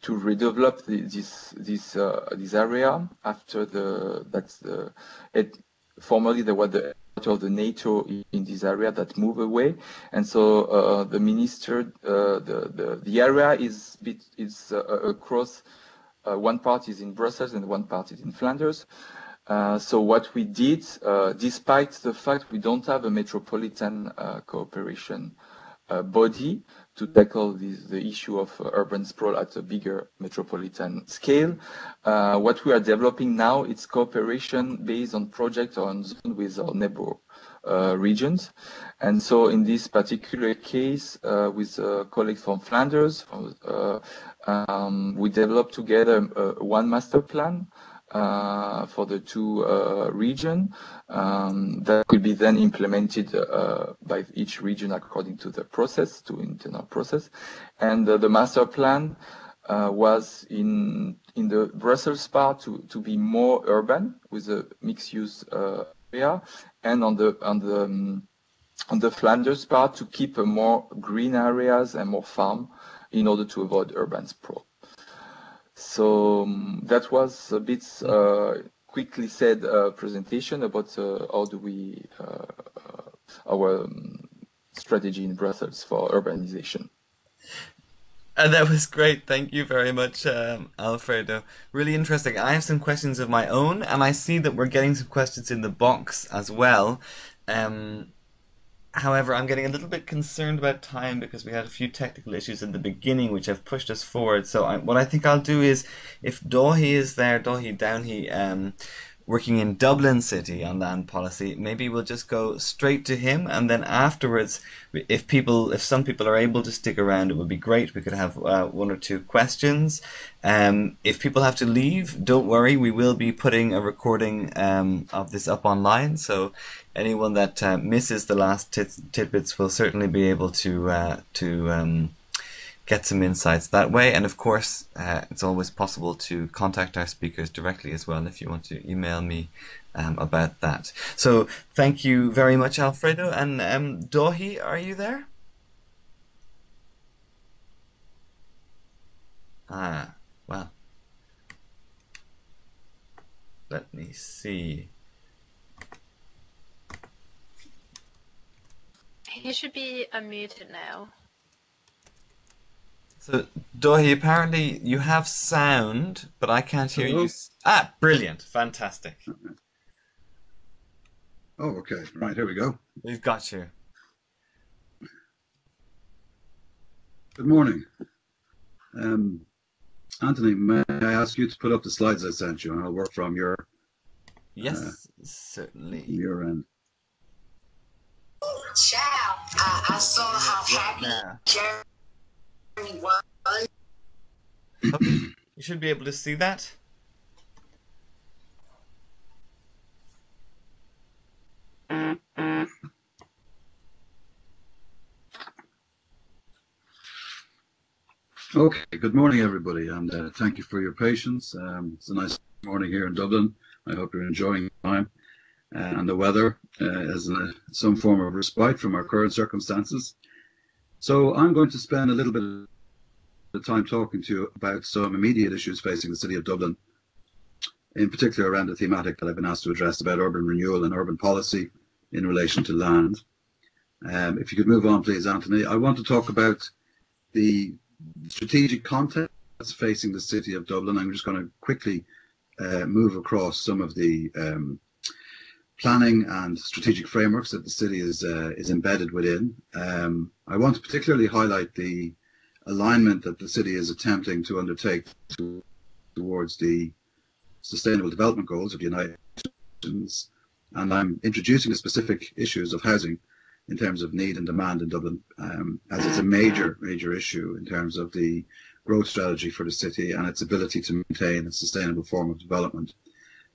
to redevelop the, this this this area after the that's the it formerly there was the of the NATO in this area that move away, and so uh, the minister, uh, the, the the area is bit, is uh, across. Uh, one part is in Brussels and one part is in Flanders. Uh, so what we did, uh, despite the fact we don't have a metropolitan cooperation body to tackle this, the issue of uh, urban sprawl at a bigger metropolitan scale, uh, what we are developing now is cooperation based on projects on zone with our neighbor regions. And so in this particular case, with colleagues from Flanders, um, we developed together one master plan uh, for the two uh, region um, that could be then implemented uh, by each region according to the process, to internal process. And the master plan was in in the Brussels part to, to be more urban with a mixed use area and on the on the um, on the Flanders part to keep more green areas and more farm in order to avoid urban sprawl. So um, that was a bit uh, quickly said uh, presentation about uh, how do we uh, our um, strategy in Brussels for urbanization. And that was great. Thank you very much, um, Alfredo. Really interesting. I have some questions of my own, and I see that we're getting some questions in the box as well. Um, However, I'm getting a little bit concerned about time because we had a few technical issues in the beginning which have pushed us forward. So I, what I think I'll do is, if Dáithí is there, Dáithí Downey, um, working in Dublin City on land policy, maybe we'll just go straight to him, and then afterwards, if people, if some people are able to stick around, it would be great. We could have uh, one or two questions. Um, if people have to leave, don't worry, we will be putting a recording um, of this up online, so anyone that uh, misses the last tidbits will certainly be able to uh, to um, get some insights that way. And of course, uh, it's always possible to contact our speakers directly as well if you want to email me um, about that. So thank you very much, Alfredo. And um, Dáithí, are you there? Ah, well. Let me see. He should be unmuted now. So, Dáithí, apparently you have sound, but I can't hear Hello? you. Ah, brilliant. Fantastic. Oh, okay. Right, here we go. We've got you. Good morning. Um, Anthony, may I ask you to put up the slides I sent you, and I'll work from your yes, uh, certainly your end. Child, I, I saw how happy Jerry you should be able to see that. Okay, good morning, everybody, and uh, thank you for your patience. Um, it's a nice morning here in Dublin. I hope you're enjoying the time uh, and the weather uh, as a, some form of respite from our current circumstances. So I'm going to spend a little bit of time talking to you about some immediate issues facing the City of Dublin, in particular around the thematic that I've been asked to address about urban renewal and urban policy in relation to land. Um, if you could move on, please, Anthony. I want to talk about the strategic context facing the City of Dublin. I'm just going to quickly uh, move across some of the um, planning and strategic frameworks that the city is uh, is embedded within. Um, I want to particularly highlight the alignment that the city is attempting to undertake to, towards the Sustainable Development Goals of the United Nations, and I'm introducing the specific issues of housing in terms of need and demand in Dublin, um, as it's a major major issue in terms of the growth strategy for the city and its ability to maintain a sustainable form of development.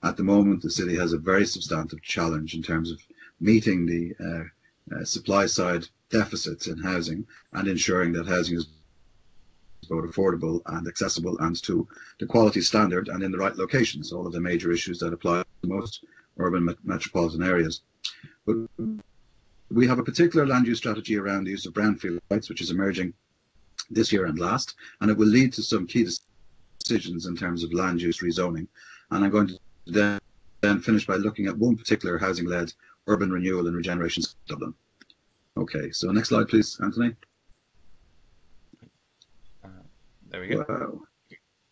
At the moment, the city has a very substantive challenge in terms of meeting the uh, uh, supply side deficits in housing and ensuring that housing is both affordable and accessible and to the quality standard and in the right locations, all of the major issues that apply to most urban met metropolitan areas. But we have a particular land use strategy around the use of brownfield sites, which is emerging this year and last, and it will lead to some key decisions in terms of land use rezoning. And I'm going to then, then finish by looking at one particular housing-led urban renewal and regeneration in Dublin. Okay, so next slide, please, Anthony. Uh, there we go. Wow.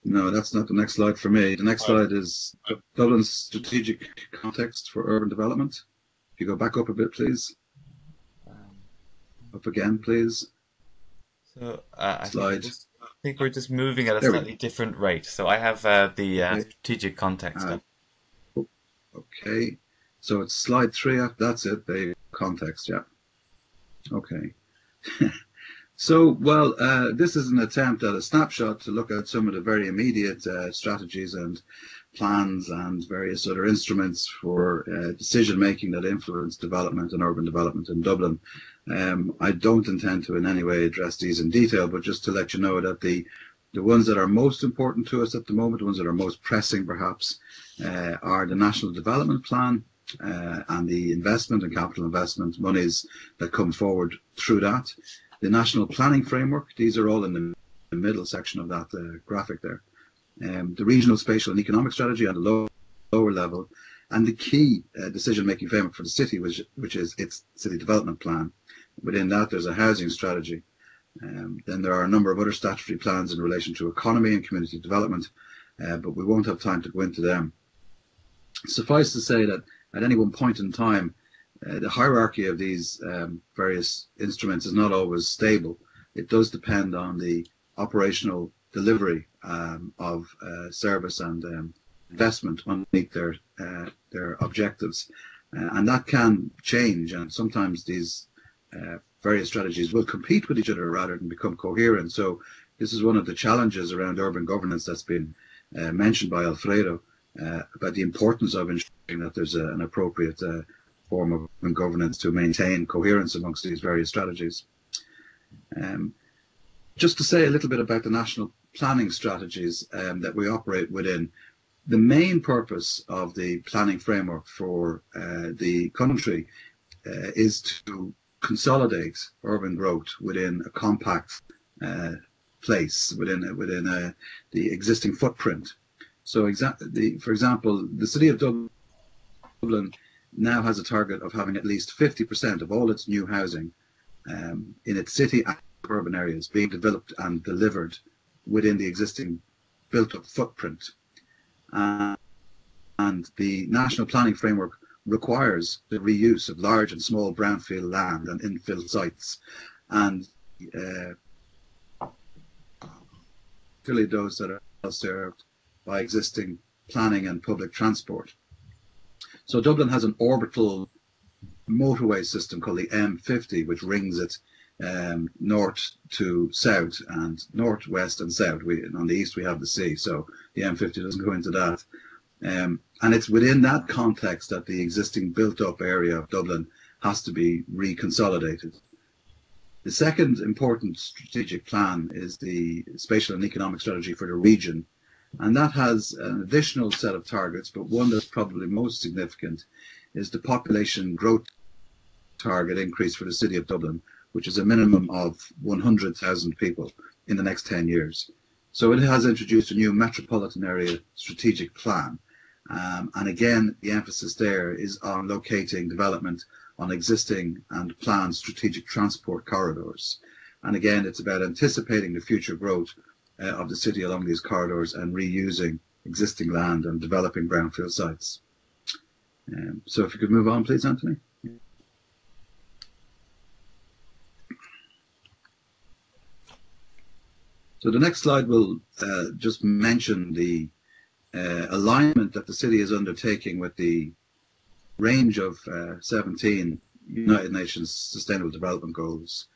No, that's not the next slide for me. The next slide is Dublin's strategic context for urban development. If you go back up a bit, please. Um, Up again, please. so uh, I think we're Slide. just, I think we're just moving at a There we slightly different rate. So I have uh, the uh, strategic context Uh. Okay. So it's slide three. That's it. The context. Yeah. Okay. so, well, uh, this is an attempt at a snapshot to look at some of the very immediate uh, strategies and plans and various other instruments for uh, decision making that influence development and urban development in Dublin. Um, I don't intend to in any way address these in detail, but just to let you know that the the ones that are most important to us at the moment, the ones that are most pressing perhaps, uh, are the National Development Plan uh, and the investment and capital investment monies that come forward through that. The National Planning Framework, these are all in the, the middle section of that uh, graphic there. Um, the Regional Spatial and Economic Strategy at the low, lower level, and the key uh, decision-making framework for the city, which, which is its city development plan. Within that, there's a housing strategy. Um, then there are a number of other statutory plans in relation to economy and community development, uh, but we won't have time to go into them. Suffice to say that at any one point in time, uh, the hierarchy of these um, various instruments is not always stable. It does depend on the operational delivery um, of uh, service and um, investment underneath their uh, their objectives, uh, and that can change. And sometimes these uh, various strategies will compete with each other rather than become coherent. So this is one of the challenges around urban governance that's been uh, mentioned by Alfredo uh, about the importance of ensuring that there's a, an appropriate uh, form of urban governance to maintain coherence amongst these various strategies. Um, just to say a little bit about the national planning strategies um, that we operate within. The main purpose of the planning framework for uh, the country uh, is to consolidate urban growth within a compact uh, place, within within uh, the existing footprint. So, exa- the, for example, the city of Dublin now has a target of having at least 50% of all its new housing um, in its city and urban areas being developed and delivered within the existing built-up footprint. Uh, and the national planning framework requires the reuse of large and small brownfield land and infill sites, and uh, those that are well served by existing planning and public transport. So Dublin has an orbital motorway system called the M50, which rings it um, north to south and north, west, and south. We, on the east, we have the sea, so the M50 doesn't go into that. Um, and it's within that context that the existing built up area of Dublin has to be reconsolidated. The second important strategic plan is the spatial and economic strategy for the region. And that has an additional set of targets, but one that's probably most significant is the population growth target increase for the city of Dublin, which is a minimum of 100,000 people in the next 10 years. So it has introduced a new metropolitan area strategic plan. Um, and again, the emphasis there is on locating development on existing and planned strategic transport corridors. And again, it's about anticipating the future growth uh, of the city along these corridors and reusing existing land and developing brownfield sites. Um, so if you could move on, please, Anthony. So the next slide will uh, just mention the uh, alignment that the city is undertaking with the range of uh, 17 United Nations Sustainable Development Goals.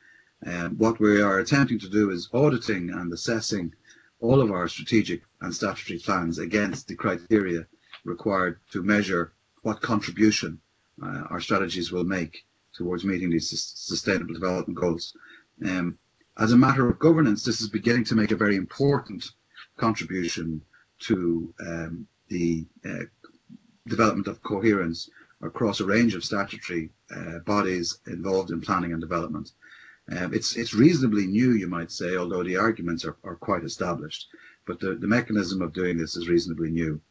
Um, what we are attempting to do is auditing and assessing all of our strategic and statutory plans against the criteria required to measure what contribution uh, our strategies will make towards meeting these sustainable development goals. Um, as a matter of governance, this is beginning to make a very important contribution to um, the uh, development of coherence across a range of statutory uh, bodies involved in planning and development. Um, it's it's reasonably new, you might say, although the arguments are, are quite established. But the, the mechanism of doing this is reasonably new.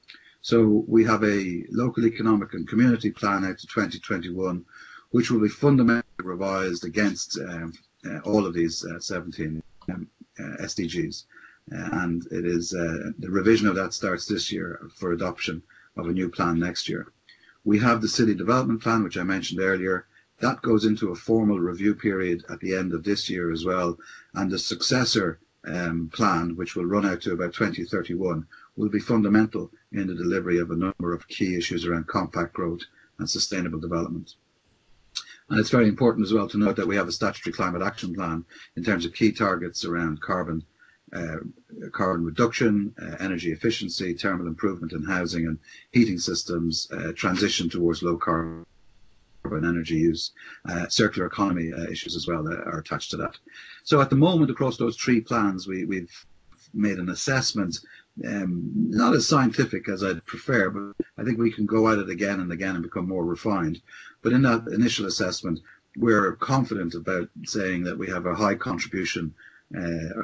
So we have a local economic and community plan out to 2021, which will be fundamentally revised against um, uh, all of these uh, 17 um, uh, SDGs. And it is uh, the revision of that starts this year for adoption of a new plan next year. We have the city development plan, which I mentioned earlier. That goes into a formal review period at the end of this year as well, and the successor um, plan, which will run out to about 2031, will be fundamental in the delivery of a number of key issues around compact growth and sustainable development. And it's very important as well to note that we have a statutory climate action plan in terms of key targets around carbon carbon reduction, uh, energy efficiency, thermal improvement in housing and heating systems, uh, transition towards low carbon energy use, uh, circular economy uh, issues as well that are attached to that. So at the moment, across those three plans, we, we've made an assessment, um, not as scientific as I'd prefer, but I think we can go at it again and again and become more refined. But in that initial assessment, we're confident about saying that we have a high contribution uh,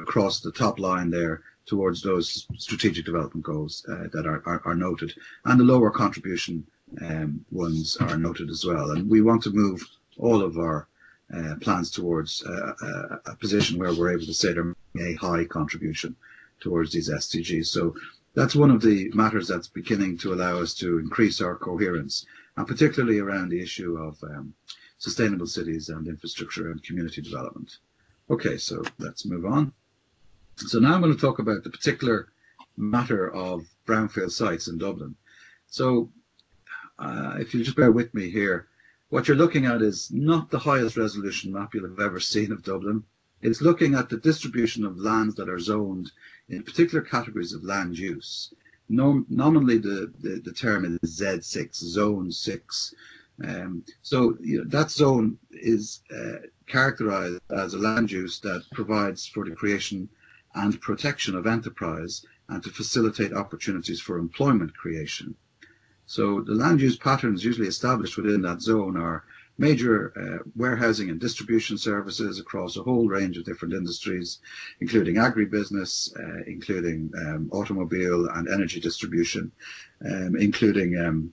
across the top line there towards those strategic development goals uh, that are, are, are, noted. And the lower contribution um, ones are noted as well. And we want to move all of our uh, plans towards uh, uh, a position where we're able to say there a high contribution towards these SDGs. So that's one of the matters that's beginning to allow us to increase our coherence, and particularly around the issue of um, sustainable cities and infrastructure and community development. Okay, so let's move on. So now I'm going to talk about the particular matter of brownfield sites in Dublin. So uh, if you just bear with me here, what you're looking at is not the highest resolution map you'll have ever seen of Dublin. It's looking at the distribution of lands that are zoned in particular categories of land use. Norm, nominally, the, the, the, term is Z6, Zone 6. Um, so you know, that zone is uh, characterized as a land use that provides for the creation and protection of enterprise and to facilitate opportunities for employment creation. So the land use patterns usually established within that zone are major uh, warehousing and distribution services across a whole range of different industries, including agribusiness, uh, including um, automobile and energy distribution, um, including um,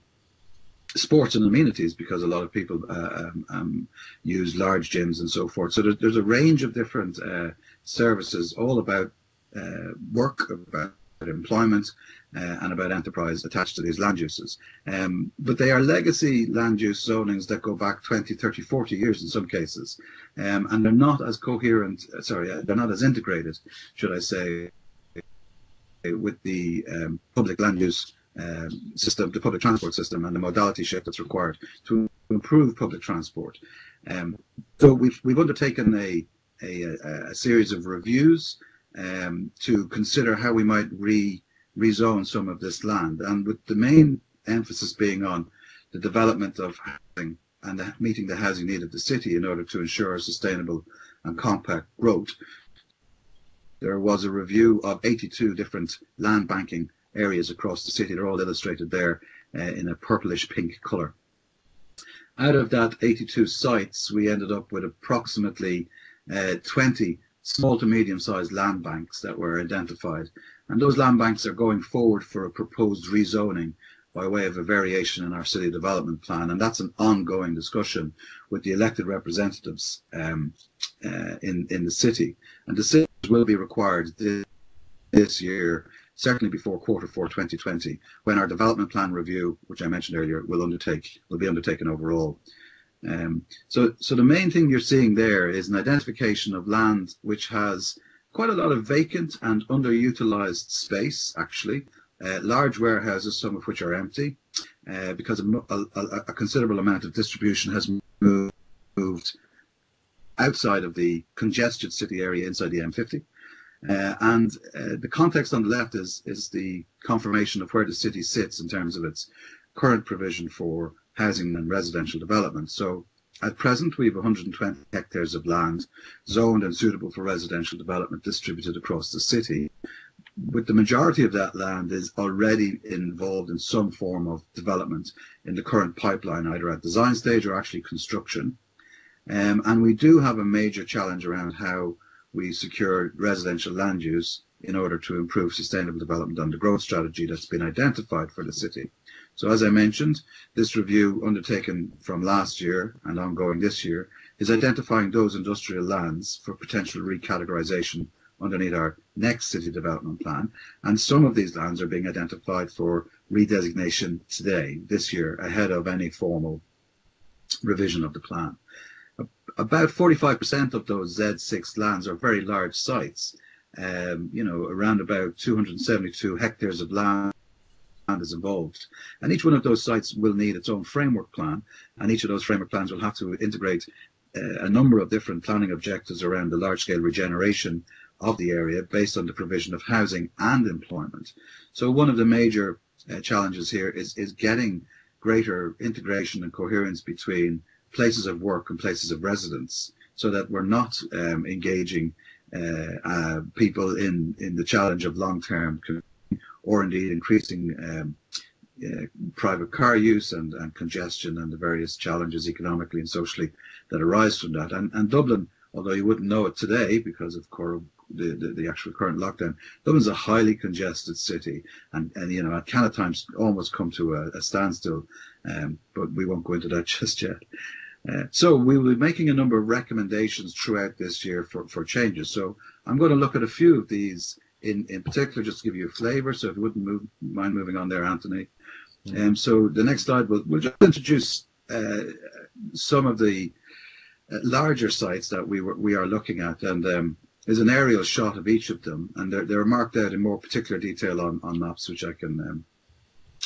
sports and amenities because a lot of people uh, um, um, use large gyms and so forth. So there's, a range of different uh, services all about uh, work, about employment, uh, and about enterprise attached to these land uses. Um, but they are legacy land use zonings that go back 20, 30, 40 years in some cases. Um, and they're not as coherent, uh, sorry, uh, they're not as integrated, should I say, with the um, public land use um, system, the public transport system, and the modality shift that's required to improve public transport. Um, so we've we've undertaken a a, a series of reviews um, to consider how we might re rezone some of this land, and with the main emphasis being on the development of housing and the, meeting the housing need of the city in order to ensure sustainable and compact growth. There was a review of 82 different land banking areas across the city. They're all illustrated there uh, in a purplish pink colour. Out of that 82 sites, we ended up with approximately uh, 20 small to medium sized land banks that were identified. And those land banks are going forward for a proposed rezoning by way of a variation in our city development plan. And that's an ongoing discussion with the elected representatives um, uh, in, in the city. And decisions will be required this, this year certainly before quarter four 2020, when our development plan review, which I mentioned earlier, will undertake will be undertaken overall. Um, so, so the main thing you're seeing there is an identification of land which has quite a lot of vacant and underutilized space, actually. Uh, large warehouses, some of which are empty, uh, because a, a, a, considerable amount of distribution has moved, moved outside of the congested city area inside the M50. Uh, and uh, the context on the left is, is the confirmation of where the city sits in terms of its current provision for housing and residential development. So at present, we have 120 hectares of land zoned and suitable for residential development distributed across the city. But the majority of that land is already involved in some form of development in the current pipeline, either at design stage or actually construction. Um, and we do have a major challenge around how we secure residential land use in order to improve sustainable development the growth strategy that's been identified for the city. So as I mentioned, this review undertaken from last year and ongoing this year is identifying those industrial lands for potential recategorization underneath our next city development plan. And some of these lands are being identified for redesignation today, this year, ahead of any formal revision of the plan. About 45% of those Z6 lands are very large sites. Um, you know, around about 272 hectares of land is involved. And each one of those sites will need its own framework plan, and each of those framework plans will have to integrate uh, a number of different planning objectives around the large scale regeneration of the area based on the provision of housing and employment. So one of the major uh, challenges here is, is getting greater integration and coherence between places of work and places of residence so that we're not um, engaging uh, uh, people in, in the challenge of long-term or indeed increasing um, uh, private car use and, and, congestion and the various challenges economically and socially that arise from that. And, and Dublin, although you wouldn't know it today because of the, the, the, actual current lockdown, Dublin's a highly congested city and, and you know, it can at times almost come to a, a standstill, um, but we won't go into that just yet. Uh, so we will be making a number of recommendations throughout this year for, for changes. So I'm going to look at a few of these in, in particular, just to give you a flavour. So if you wouldn't move, mind moving on there, Anthony. Mm-hmm. Um, so the next slide, we'll, we'll just introduce uh, some of the uh, larger sites that we were, we are looking at, and um, there's an aerial shot of each of them, and they're, they're marked out in more particular detail on, on maps, which I can um,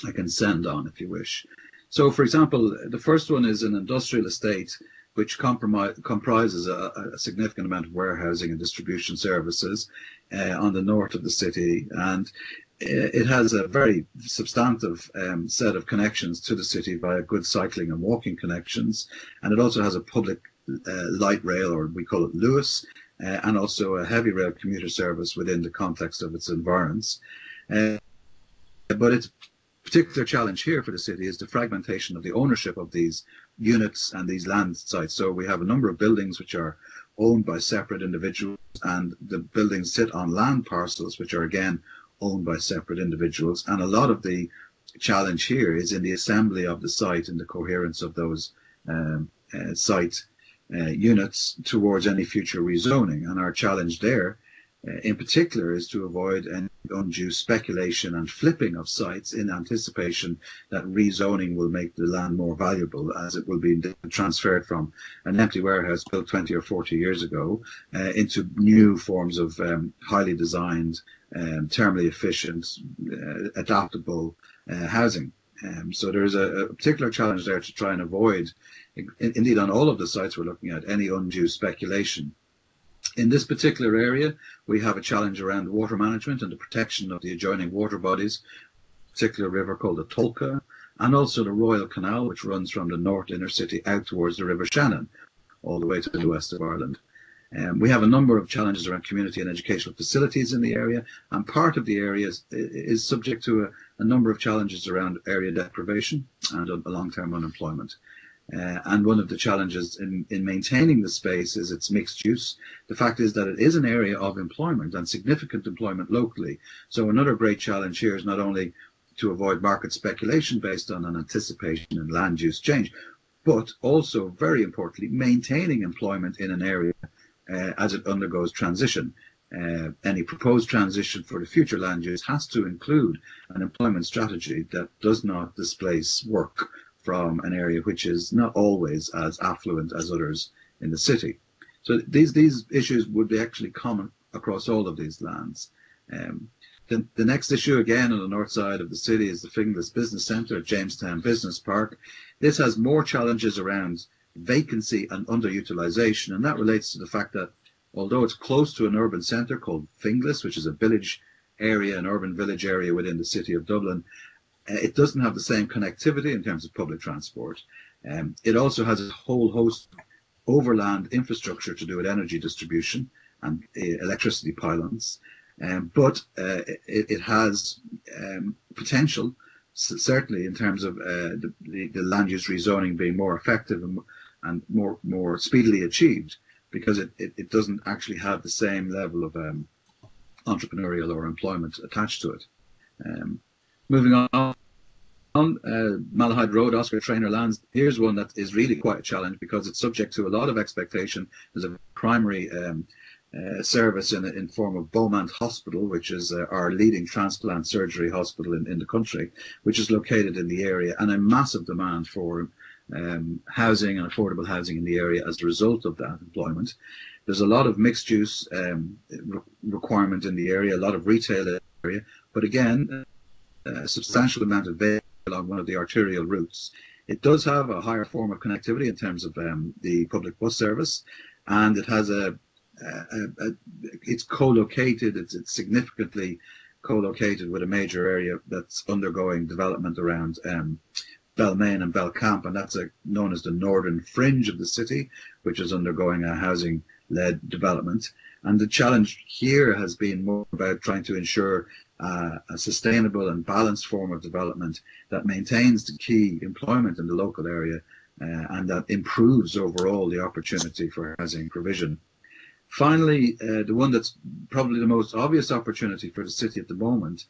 I can send on if you wish. So, for example, the first one is an industrial estate which comprises a, a, significant amount of warehousing and distribution services uh, on the north of the city. And it has a very substantive um, set of connections to the city via good cycling and walking connections. And it also has a public uh, light rail, or we call it Luas, uh, and also a heavy rail commuter service within the context of its environs. Uh, but its particular challenge here for the city is the fragmentation of the ownership of these units and these land sites. So we have a number of buildings which are owned by separate individuals, and the buildings sit on land parcels which are again owned by separate individuals. And a lot of the challenge here is in the assembly of the site and the coherence of those um, uh, site uh, units towards any future rezoning. And our challenge there in particular is to avoid any undue speculation and flipping of sites in anticipation that rezoning will make the land more valuable as it will be transferred from an empty warehouse built 20 or 40 years ago uh, into new forms of um, highly designed, um, thermally efficient, uh, adaptable uh, housing. Um, so there's a, a, particular challenge there to try and avoid, in, indeed on all of the sites we're looking at, any undue speculation in this particular area, we have a challenge around water management and the protection of the adjoining water bodies, particular river called the Tolka, and also the Royal Canal, which runs from the north inner city out towards the River Shannon, all the way to the west of Ireland. Um, we have a number of challenges around community and educational facilities in the area, and part of the area is, is subject to a, a, number of challenges around area deprivation and long-term unemployment. Uh, and one of the challenges in, in maintaining the space is its mixed use. The fact is that it is an area of employment and significant employment locally. So another great challenge here is not only to avoid market speculation based on an anticipation in land use change, but also very importantly, maintaining employment in an area uh, as it undergoes transition. Uh, any proposed transition for the future land use has to include an employment strategy that does not displace work from an area which is not always as affluent as others in the city. So these these issues would be actually common across all of these lands. Um, the, the next issue, again, on the north side of the city, is the Finglas Business Centre at Jamestown Business Park. This has more challenges around vacancy and underutilisation, and that relates to the fact that although it's close to an urban centre called Finglas, which is a village area, an urban village area within the city of Dublin, it doesn't have the same connectivity in terms of public transport. Um, it also has a whole host of overland infrastructure to do with energy distribution and uh, electricity pylons. Um, but uh, it, it, has um, potential, certainly in terms of uh, the, the, the, land use rezoning being more effective and, and more more speedily achieved, because it, it, it, doesn't actually have the same level of um, entrepreneurial or employment attached to it. Um, Moving on, on uh, Malahide Road, Oscar Traynor Lands. Here's one that is really quite a challenge because it's subject to a lot of expectation. There's a primary um, uh, service in in form of Beaumont Hospital, which is uh, our leading transplant surgery hospital in, in the country, which is located in the area, and a massive demand for um, housing and affordable housing in the area as a result of that employment. There's a lot of mixed use um, re- requirement in the area, a lot of retail area, but again, a substantial amount of vehicle along one of the arterial routes. It does have a higher form of connectivity in terms of um, the public bus service, and it has a uh, it's co-located. It's, it's significantly co-located with a major area that's undergoing development around um, Belmayne and Belcamp, and that's a, known as the northern fringe of the city, which is undergoing a housing-led development. And the challenge here has been more about trying to ensure uh, a sustainable and balanced form of development that maintains the key employment in the local area uh, and that improves overall the opportunity for housing provision. Finally, uh, the one that's probably the most obvious opportunity for the city at the moment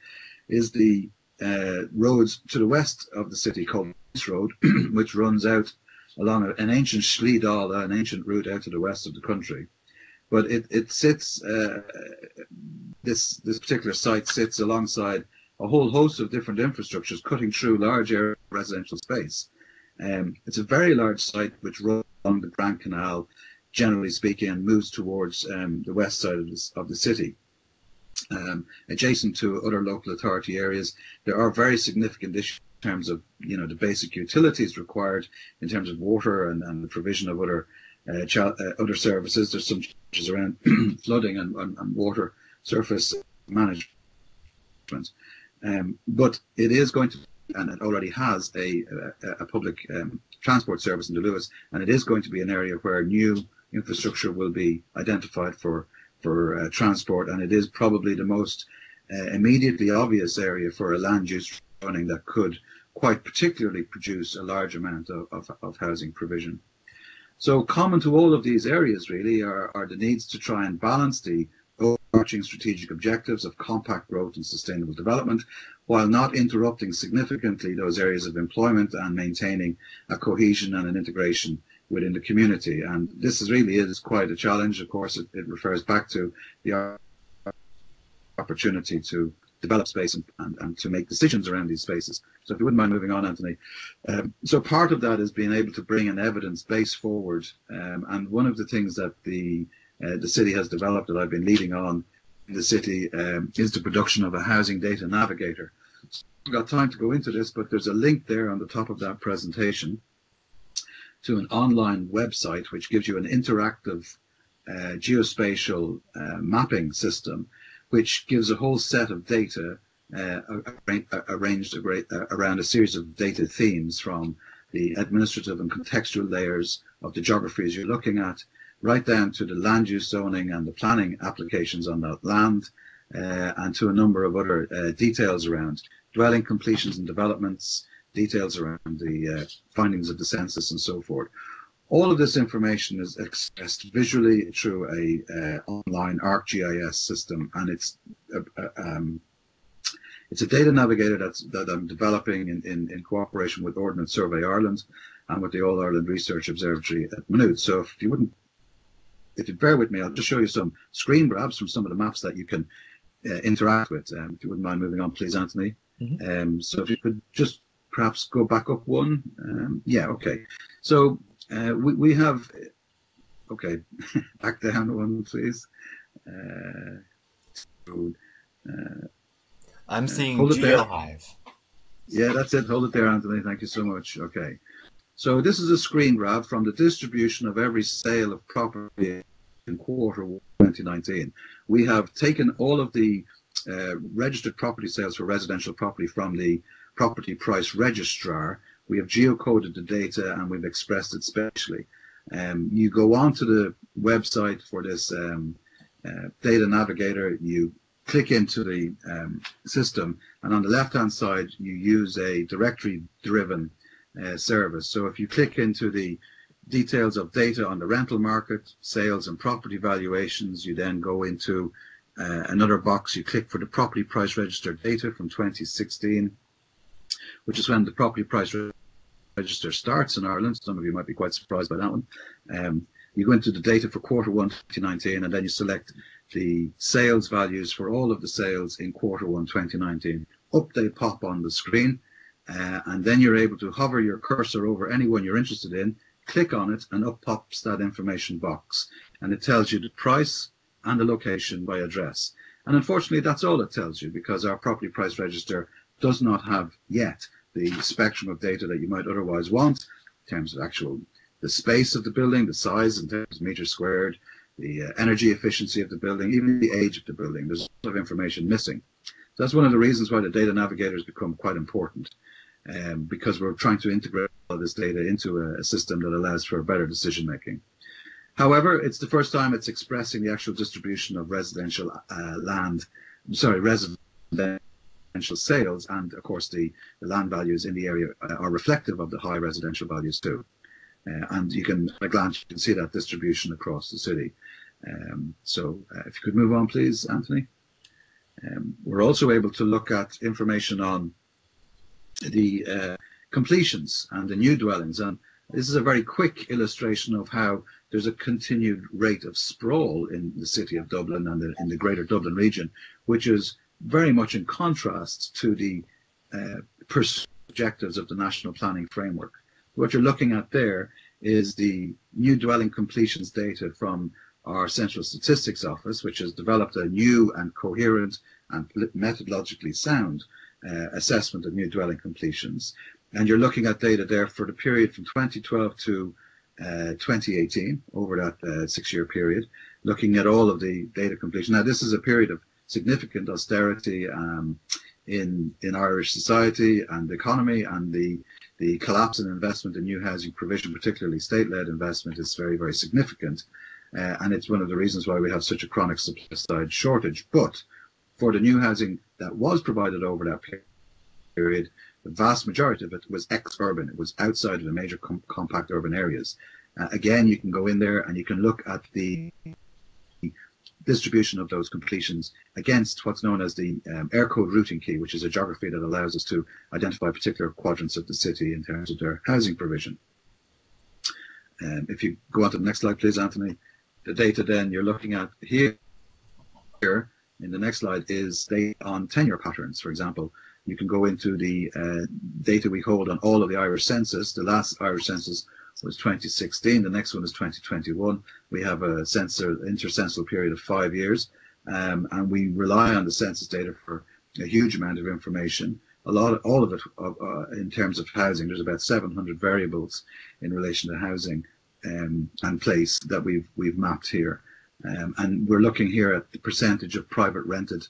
is the uh, roads to the west of the city called Naas Road, which runs out along an ancient Schliedal, an ancient route out to the west of the country. But it, it sits, uh, this, this particular site sits alongside a whole host of different infrastructures cutting through large area residential space. Um, it's a very large site which runs along the Grand Canal generally speaking, and moves towards um, the west side of, this, of the city. Um, adjacent to other local authority areas, there are very significant issues in terms of you know the basic utilities required in terms of water and, and the provision of other uh, uh, other services. There's some challenges around flooding and, and, and, water surface management. Um, but it is going to, and it already has a, a, a public um, transport service in Luas, and it is going to be an area where new infrastructure will be identified for for uh, transport, and it is probably the most uh, immediately obvious area for a land use running that could quite particularly produce a large amount of, of, of housing provision. So common to all of these areas really are, are the needs to try and balance the overarching strategic objectives of compact growth and sustainable development while not interrupting significantly those areas of employment and maintaining a cohesion and an integration within the community. And this is really is quite a challenge. Of course, it, it refers back to the opportunity to develop space and, and, and, to make decisions around these spaces. So if you wouldn't mind moving on, Anthony. Um, so part of that is being able to bring an evidence base forward. Um, and one of the things that the uh, the city has developed that I've been leading on in the city um, is the production of a housing data navigator. So I've got time to go into this, but there's a link there on the top of that presentation to an online website which gives you an interactive uh, geospatial uh, mapping system, which gives a whole set of data uh, arranged uh, around a series of data themes from the administrative and contextual layers of the geographies you're looking at, right down to the land use zoning and the planning applications on that land, uh, and to a number of other uh, details around dwelling completions and developments, details around the uh, findings of the census and so forth. All of this information is expressed visually through a uh, online ArcGIS system, and it's a, a, um, it's a data navigator that's, that I'm developing in, in, in cooperation with Ordnance Survey Ireland and with the All Ireland Research Observatory at Maynooth. So if you wouldn't, if you bear with me, I'll just show you some screen grabs from some of the maps that you can uh, interact with. Um, if you wouldn't mind moving on, please, Anthony. Mm-hmm. Um, so if you could just perhaps go back up one. Um, yeah, okay. So uh, we, we have, okay, back down one, please. Uh, uh, I'm seeing hold GeoHive. Yeah, that's it. Hold it there, Anthony. Thank you so much. Okay. So this is a screen grab from the distribution of every sale of property in quarter 2019. We have taken all of the uh, registered property sales for residential property from the property price registrar. We have geocoded the data and we've expressed it spatially. Um, you go onto the website for this um, uh, data navigator, you click into the um, system, and on the left hand side, you use a directory driven uh, service. So if you click into the details of data on the rental market, sales, and property valuations, you then go into uh, another box. You click for the property price register data from 2016 which is when the property price register starts in Ireland. Some of you might be quite surprised by that one. Um, you go into the data for quarter one 2019 and then you select the sales values for all of the sales in quarter one 2019. Up they pop on the screen uh, and then you're able to hover your cursor over anyone you're interested in, click on it and up pops that information box and it tells you the price and the location by address. And unfortunately that's all it tells you because our property price register does not have yet the spectrum of data that you might otherwise want in terms of actual the space of the building, the size in terms of meters squared, the uh, energy efficiency of the building, even the age of the building. There's a lot of information missing. So that's one of the reasons why the data navigator has become quite important um, because we're trying to integrate all this data into a, a, system that allows for better decision making. However, it's the first time it's expressing the actual distribution of residential uh, land, sorry, residential sales, and of course the, the land values in the area are reflective of the high residential values too. Uh, and you can, at a glance, you can see that distribution across the city. Um, so uh, if you could move on, please, Anthony. Um, we're also able to look at information on the uh, completions and the new dwellings. And this is a very quick illustration of how there's a continued rate of sprawl in the city of Dublin and the, in the greater Dublin region, which is very much in contrast to the uh, of the national planning framework. What you're looking at there is the new dwelling completions data from our Central Statistics Office, which has developed a new and coherent and methodologically sound uh, assessment of new dwelling completions. And you're looking at data there for the period from 2012 to uh, 2018, over that uh, six-year period, looking at all of the data completion. Now, this is a period of significant austerity um, in in Irish society and the economy, and the the collapse in investment in new housing provision, particularly state-led investment, is very very significant, uh, and it's one of the reasons why we have such a chronic supply side shortage. But for the new housing that was provided over that period, the vast majority of it was ex-urban. It was outside of the major com compact urban areas. Uh, again, you can go in there and you can look at the distribution of those completions against what's known as the um, Eircode routing key, which is a geography that allows us to identify particular quadrants of the city in terms of their housing provision. Um, if you go on to the next slide, please, Anthony. The data then you're looking at here in the next slide is data on tenure patterns. For example, you can go into the uh, data we hold on all of the Irish census. The last Irish census was 2016. The next one is 2021. We have a census intercensal period of five years, um, and we rely on the census data for a huge amount of information. A lot, of, all of it uh, in terms of housing. There's about 700 variables in relation to housing um, and place that we've we've mapped here. Um, and we're looking here at the percentage of private rented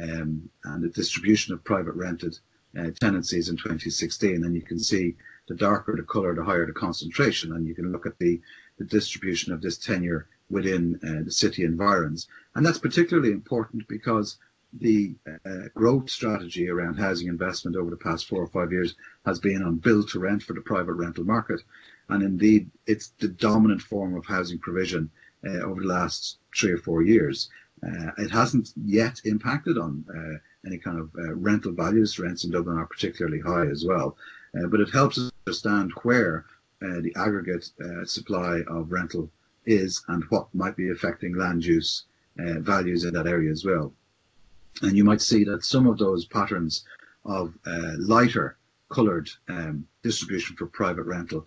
um, and the distribution of private rented uh, tenancies in 2016. And you can see the darker the colour, the higher the concentration. And you can look at the, the distribution of this tenure within uh, the city environs. And that's particularly important because the uh, growth strategy around housing investment over the past four or five years has been on build to rent for the private rental market. And indeed, it's the dominant form of housing provision uh, over the last three or four years. Uh, it hasn't yet impacted on uh, any kind of rental values. Rents in Dublin are particularly high as well, but it helps us understand where the aggregate supply of rental is and what might be affecting land use uh, values in that area as well. And you might see that some of those patterns of uh, lighter coloured um, distribution for private rental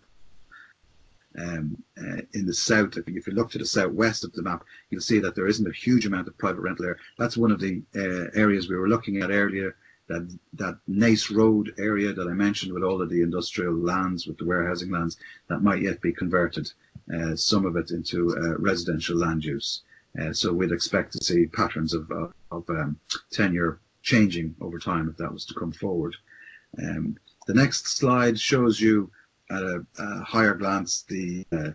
um, uh, in the south, if you look to the southwest of the map, you'll see that there isn't a huge amount of private rental there. That's one of the uh, areas we were looking at earlier, that that Naas Road area that I mentioned with all of the industrial lands, with the warehousing lands, that might yet be converted, uh, some of it into uh, residential land use. Uh, so we'd expect to see patterns of, of, of um, tenure changing over time if that was to come forward. Um, the next slide shows you at a, a higher glance the uh,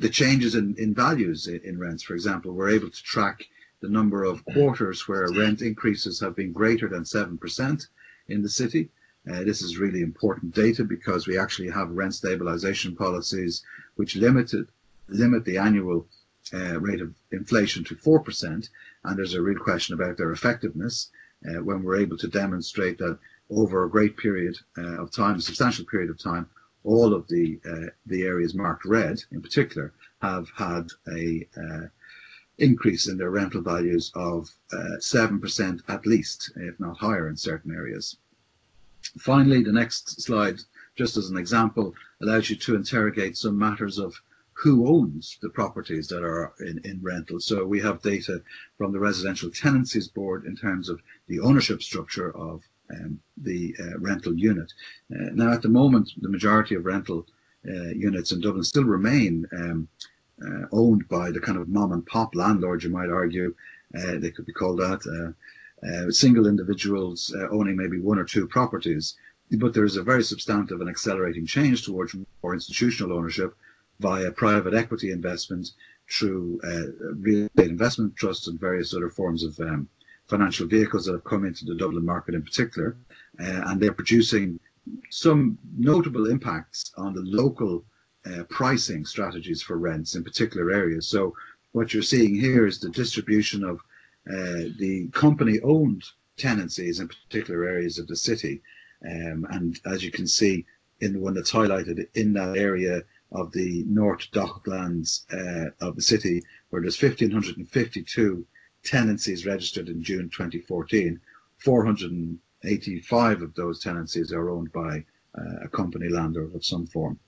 the changes in, in values in, in, rents. For example, we're able to track the number of quarters where rent increases have been greater than 7% in the city. Uh, this is really important data because we actually have rent stabilization policies which limited, limit the annual uh, rate of inflation to 4%. And there's a real question about their effectiveness uh, when we're able to demonstrate that over a great period uh, of time, a substantial period of time, all of the uh, the areas marked red in particular have had a uh, increase in their rental values of uh, seven percent at least, if not higher in certain areas. Finally, the next slide, just as an example, allows you to interrogate some matters of who owns the properties that are in, in rental. So we have data from the Residential Tenancies Board in terms of the ownership structure of um, the uh, rental unit. Uh, now, at the moment, the majority of rental uh, units in Dublin still remain um, uh, owned by the kind of mom and pop landlord, you might argue. Uh, they could be called that. Single individuals owning maybe one or two properties. But there is a very substantive and accelerating change towards more institutional ownership via private equity investment through real estate investment trusts and various other forms of um, financial vehicles that have come into the Dublin market in particular, uh, and they're producing some notable impacts on the local uh, pricing strategies for rents in particular areas. So what you're seeing here is the distribution of uh, the company-owned tenancies in particular areas of the city, um, and as you can see in the one that's highlighted in that area of the North Docklands uh, of the city, where there's 1,552 tenancies registered in June 2014, 485 of those tenancies are owned by uh, a company landlord of some form.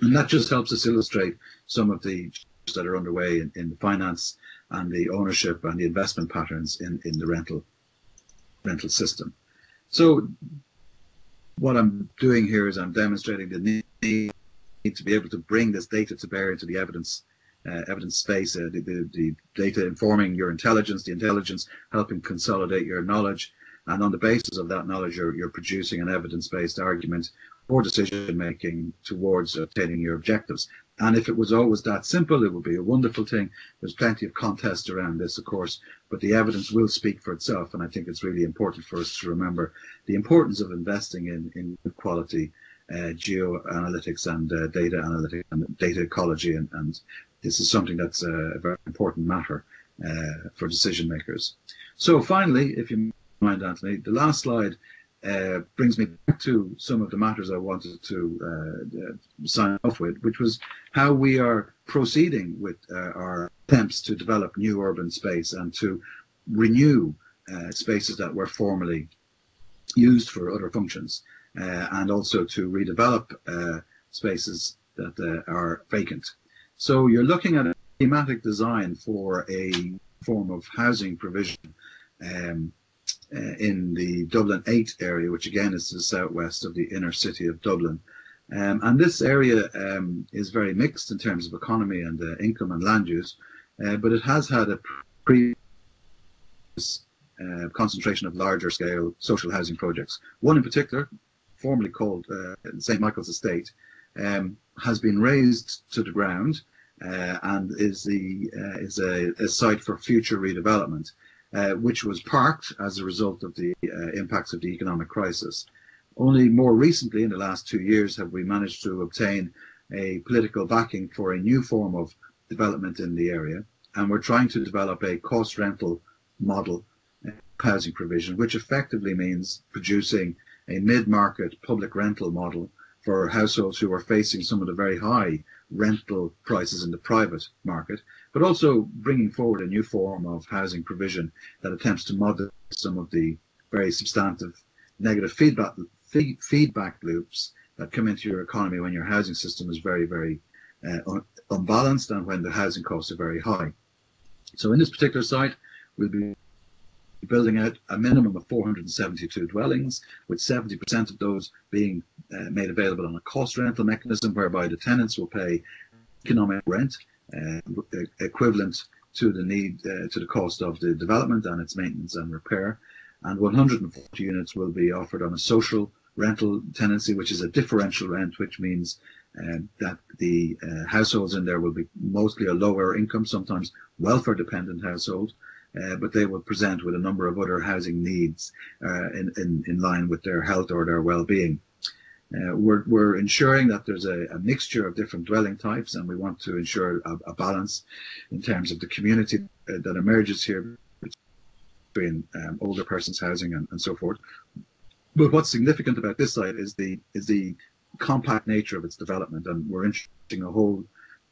And that just helps us illustrate some of the that are underway in, in the finance and the ownership and the investment patterns in, in the rental rental system. So what I'm doing here is I'm demonstrating the need to be able to bring this data to bear into the evidence uh, evidence space, uh, the, the, the, data informing your intelligence, the intelligence helping consolidate your knowledge, and on the basis of that knowledge, you're, you're producing an evidence-based argument for decision making towards obtaining your objectives. And if it was always that simple, it would be a wonderful thing. There's plenty of contest around this, of course, but the evidence will speak for itself. And I think it's really important for us to remember the importance of investing in, in quality geoanalytics and uh, data analytics and data ecology and, and this is something that's a very important matter uh, for decision makers. So finally, if you mind, Anthony, the last slide uh, brings me back to some of the matters I wanted to uh, uh sign off with, which was how we are proceeding with uh, our attempts to develop new urban space and to renew uh, spaces that were formerly used for other functions, and also to redevelop spaces that are vacant. So you're looking at a thematic design for a form of housing provision um, uh, in the Dublin 8 area, which again is to the southwest of the inner city of Dublin. Um, and this area um, is very mixed in terms of economy and uh, income and land use, uh, but it has had a previous uh, concentration of larger scale social housing projects. One in particular, formerly called uh, St. Michael's Estate, um, has been razed to the ground uh, and is the uh, is a, a, site for future redevelopment, which was parked as a result of the impacts of the economic crisis. Only more recently, in the last two years, have we managed to obtain a political backing for a new form of development in the area, and we're trying to develop a cost rental model housing provision, which effectively means producing a mid-market public rental model for households who are facing some of the very high rental prices in the private market, but also bringing forward a new form of housing provision that attempts to moderate some of the very substantive negative feedback feedback loops that come into your economy when your housing system is very, very uh, un unbalanced and when the housing costs are very high. So in this particular site, we'll be building out a minimum of 472 dwellings, with 70% of those being uh, made available on a cost rental mechanism, whereby the tenants will pay economic rent uh, equivalent to the need uh, to the cost of the development and its maintenance and repair. And 140 units will be offered on a social rental tenancy, which is a differential rent, which means uh, that the uh, households in there will be mostly a lower income, sometimes welfare dependent household, uh, but they will present with a number of other housing needs uh, in, in, in line with their health or their well-being. Uh, we're, we're ensuring that there's a, a, mixture of different dwelling types and we want to ensure a, a balance in terms of the community uh, that emerges here between um, older persons housing and, and so forth. But what's significant about this site is the is the compact nature of its development, and we're introducing a whole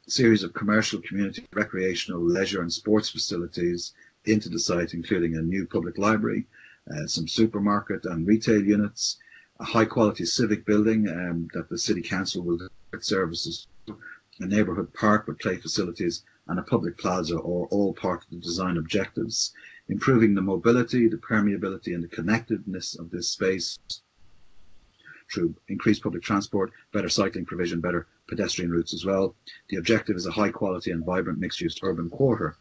series of commercial, community, recreational, leisure, and sports facilities into the site, including a new public library, uh, some supermarket and retail units, a high quality civic building um, that the City Council will provide services to, a neighbourhood park with play facilities, and a public plaza are all part of the design objectives. Improving the mobility, the permeability, and the connectedness of this space through increased public transport, better cycling provision, better pedestrian routes as well. The objective is a high quality and vibrant mixed use urban quarter.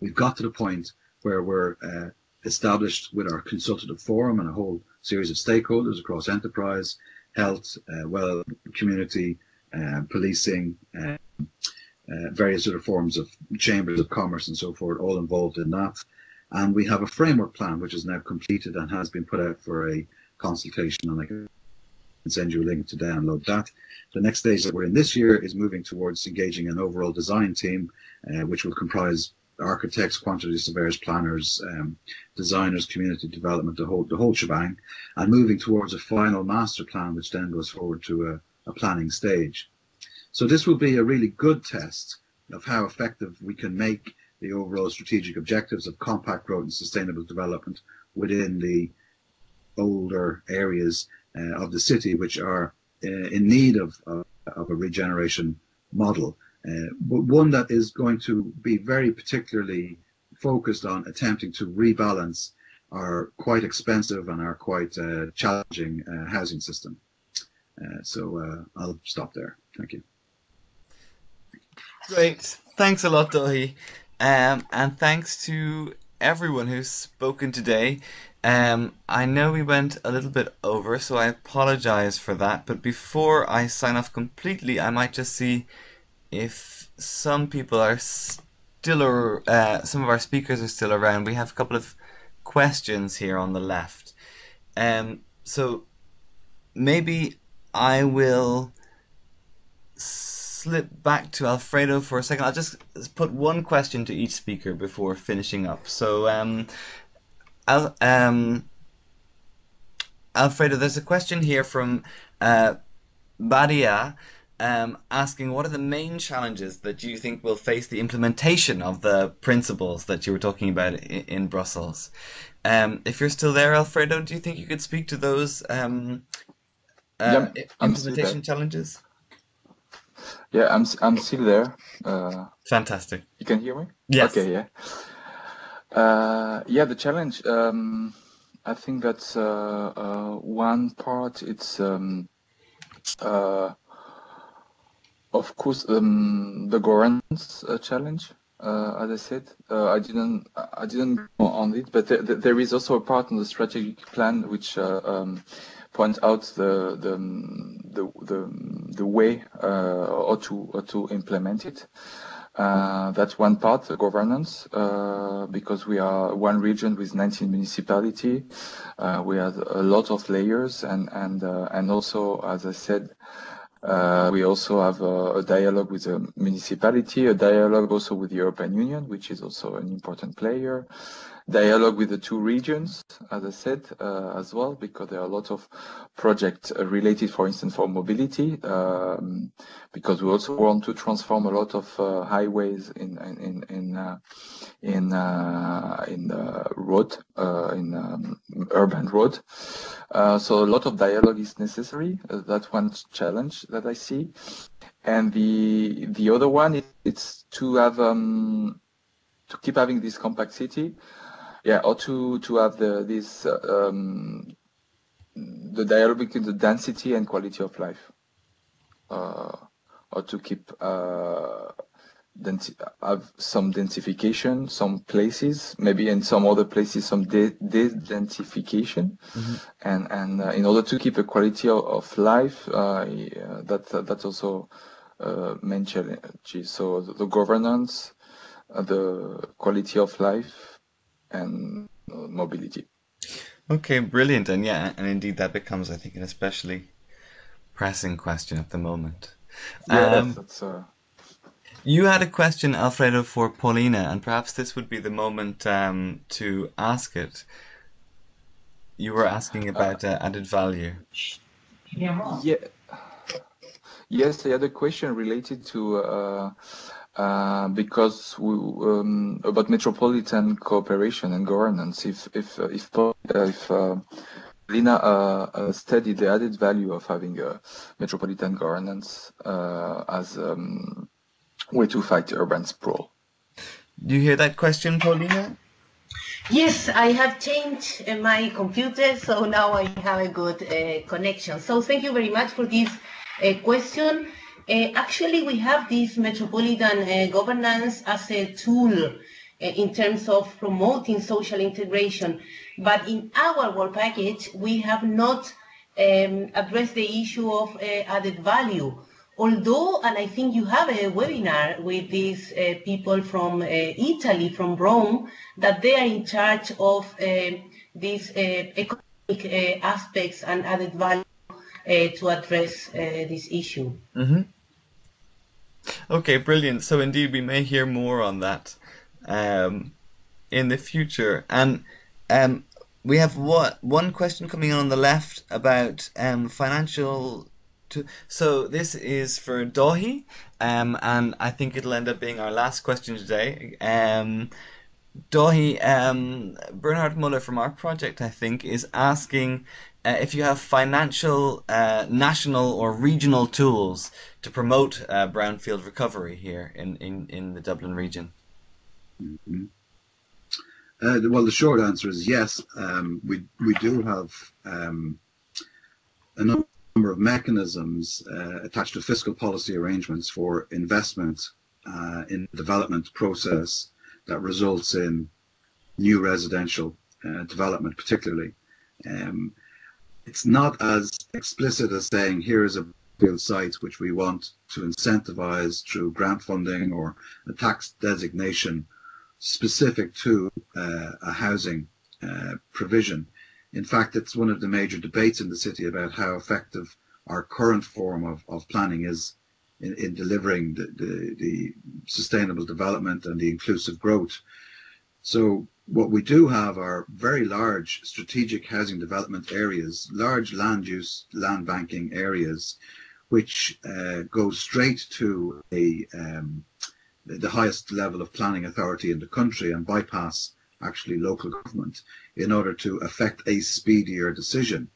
We've got to the point where we're uh, established with our consultative forum and a whole series of stakeholders across enterprise, health, uh, well, community, uh, policing, uh, uh, various other forms of chambers of commerce and so forth, all involved in that. And we have a framework plan which is now completed and has been put out for a consultation, and I can send you a link to download that. The next stage that we're in this year is moving towards engaging an overall design team, uh, which will comprise architects, quantity surveyors, planners, um, designers, community development, the whole the whole shebang, and moving towards a final master plan, which then goes forward to a, a planning stage. So this will be a really good test of how effective we can make the overall strategic objectives of compact growth and sustainable development within the older areas uh, of the city, which are uh, in need of, of, a regeneration model, but one that is going to be very particularly focused on attempting to rebalance our quite expensive and our quite uh, challenging uh, housing system. Uh, so uh, I'll stop there. Thank you. Great. Thanks a lot, Dáithí. Um, and thanks to everyone who's spoken today. Um, I know we went a little bit over, so I apologize for that. But before I sign off completely, I might just see if some people are still, or uh, some of our speakers are still around. We have a couple of questions here on the left. Um, so maybe I will slip back to Alfredo for a second. I'll just put one question to each speaker before finishing up. So, um, Al, um, Alfredo, there's a question here from uh, Badia um, asking what are the main challenges that you think will face the implementation of the principles that you were talking about in, in Brussels? Um, if you're still there, Alfredo, do you think you could speak to those um, uh, Yep, implementation challenges? Yeah, I'm I'm still there. Uh, Fantastic. you can hear me? Yes. Okay, yeah. Uh, yeah, the challenge. Um, I think that's uh, uh, one part. It's um, uh, of course um, the governance uh, challenge. Uh, as I said, uh, I didn't I didn't go on it, but th- th- there is also a part in the strategic plan which uh, um, points out the the the the, the way uh, or to or to implement it. Uh, that's one part, the governance, uh, because we are one region with 19 municipality. Uh, we have a lot of layers, and and uh, and also, as I said, uh, we also have a, a dialogue with the municipality, a dialogue also with the European Union, which is also an important player. Dialogue with the two regions, as I said, uh, as well, because there are a lot of projects uh, related, for instance, for mobility, um, because we also want to transform a lot of uh, highways in in in in in uh, road in um, urban road. So a lot of dialogue is necessary. That's one challenge that I see, and the the other one is it's to have um, to keep having this compact city, yeah, or to to have the this uh, um, the dialogue between the density and quality of life, uh, or to keep uh, densi- have some densification, some places, maybe in some other places some de- de-densification, and and uh, in order to keep a quality of, of life, uh, yeah, that that's also uh, main challenge. So the, the governance, uh, the quality of life, and uh, mobility. Okay, brilliant. And yeah, and indeed that becomes, I think, an especially pressing question at the moment. Yeah, Um, that's, that's uh, You had a question, Alfredo, for Paulina, and perhaps this would be the moment um, to ask it. You were asking about uh, added value. Yeah. Yes, I had a question related to uh, uh, because we, um, about metropolitan cooperation and governance. If if uh, if if uh, Lina uh, uh, studied the added value of having a metropolitan governance uh, as a um, way to fight urban sprawl. Do you hear that question, Paulina? Yes, I have changed uh, my computer, so now I have a good uh, connection. So thank you very much for this uh, question. Uh, actually, we have this metropolitan uh, governance as a tool uh, in terms of promoting social integration. But in our work package, we have not um, addressed the issue of added value. Although, and I think you have a webinar with these uh, people from uh, Italy, from Rome, that they are in charge of uh, these economic aspects and added value to address this issue. Mm-hmm. Okay, brilliant. So indeed, we may hear more on that um, in the future. And um, we have what one question coming in on the left about um, financial to, so this is for Dáithí, um, and I think it'll end up being our last question today. Um, Dáithí, um, Bernhard Muller from our project, I think, is asking uh, if you have financial, uh, national, or regional tools to promote uh, brownfield recovery here in, in, in the Dublin region. Mm-hmm. Uh, well, the short answer is yes. Um, we we do have um, a number of mechanisms uh, attached to fiscal policy arrangements for investment uh, in the development process that results in new residential development, particularly. Um, it's not as explicit as saying here is a field site which we want to incentivize through grant funding or a tax designation specific to uh, a housing uh, provision. In fact, it's one of the major debates in the city about how effective our current form of, of planning is in, in delivering the, the, the sustainable development and the inclusive growth. So what we do have are very large strategic housing development areas, large land use, land banking areas, which uh, go straight to a um, the highest level of planning authority in the country and bypass actually local government in order to effect a speedier decision.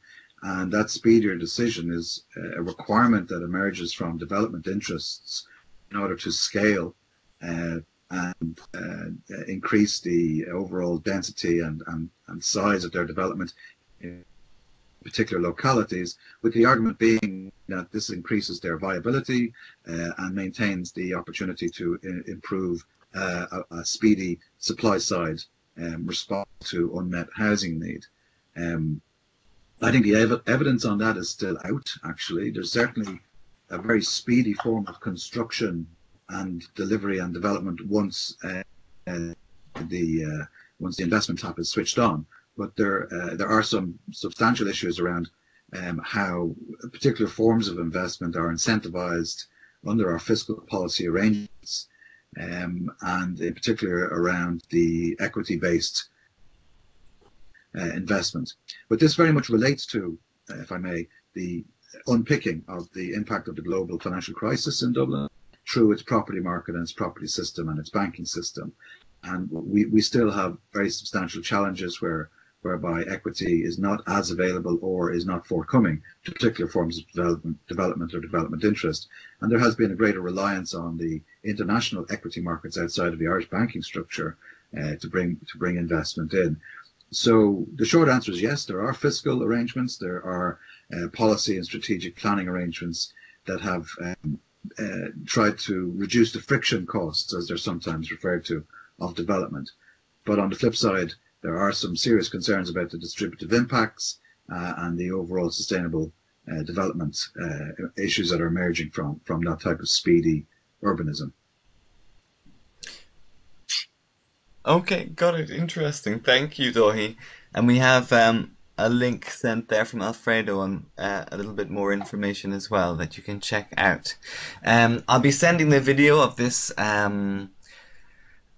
And that speedier decision is a requirement that emerges from development interests in order to scale uh, and uh, increase the overall density and, and, and size of their development in particular localities, with the argument being that this increases their viability uh, and maintains the opportunity to improve uh, a, a, speedy supply side um, response to unmet housing need. Um, I think the ev- evidence on that is still out. Actually, there's certainly a very speedy form of construction and delivery and development once uh, uh, the uh, once the investment tap is switched on. But there uh, there are some substantial issues around um, how particular forms of investment are incentivized under our fiscal policy arrangements, um, and in particular around the equity-based uh, investment. But this very much relates to, if I may, the unpicking of the impact of the global financial crisis in Dublin through its property market and its property system and its banking system. And we, we still have very substantial challenges where whereby equity is not as available or is not forthcoming to particular forms of development, development or development interest. And there has been a greater reliance on the international equity markets outside of the Irish banking structure uh, to bring to bring investment in. So the short answer is yes, there are fiscal arrangements, there are uh, policy and strategic planning arrangements that have um, uh, tried to reduce the friction costs, as they're sometimes referred to, of development. But on the flip side, there are some serious concerns about the distributive impacts uh, and the overall sustainable uh, development uh, issues that are emerging from, from that type of speedy urbanism. Okay, got it. Interesting. Thank you, Dáithí. And we have um, a link sent there from Alfredo on uh, a little bit more information as well that you can check out. Um, I'll be sending the video of this um,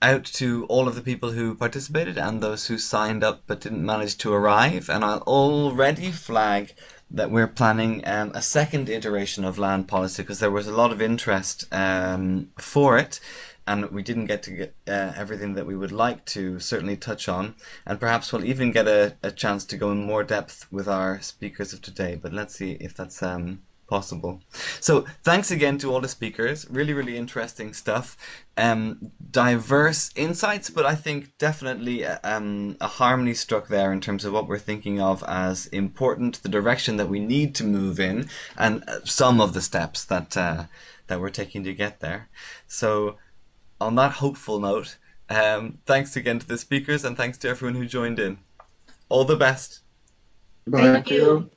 out to all of the people who participated and those who signed up but didn't manage to arrive. And I'll already flag that we're planning um, a second iteration of land policy because there was a lot of interest um, for it and we didn't get to get uh, everything that we would like to certainly touch on and perhaps we'll even get a, a chance to go in more depth with our speakers of today but let's see if that's um, possible. So thanks again to all the speakers. Really, really interesting stuff. Um, diverse insights, but I think definitely um, a harmony struck there in terms of what we're thinking of as important, the direction that we need to move in, and uh, some of the steps that uh, that we're taking to get there. So on that hopeful note, um, thanks again to the speakers and thanks to everyone who joined in. All the best. Bye. Thank you.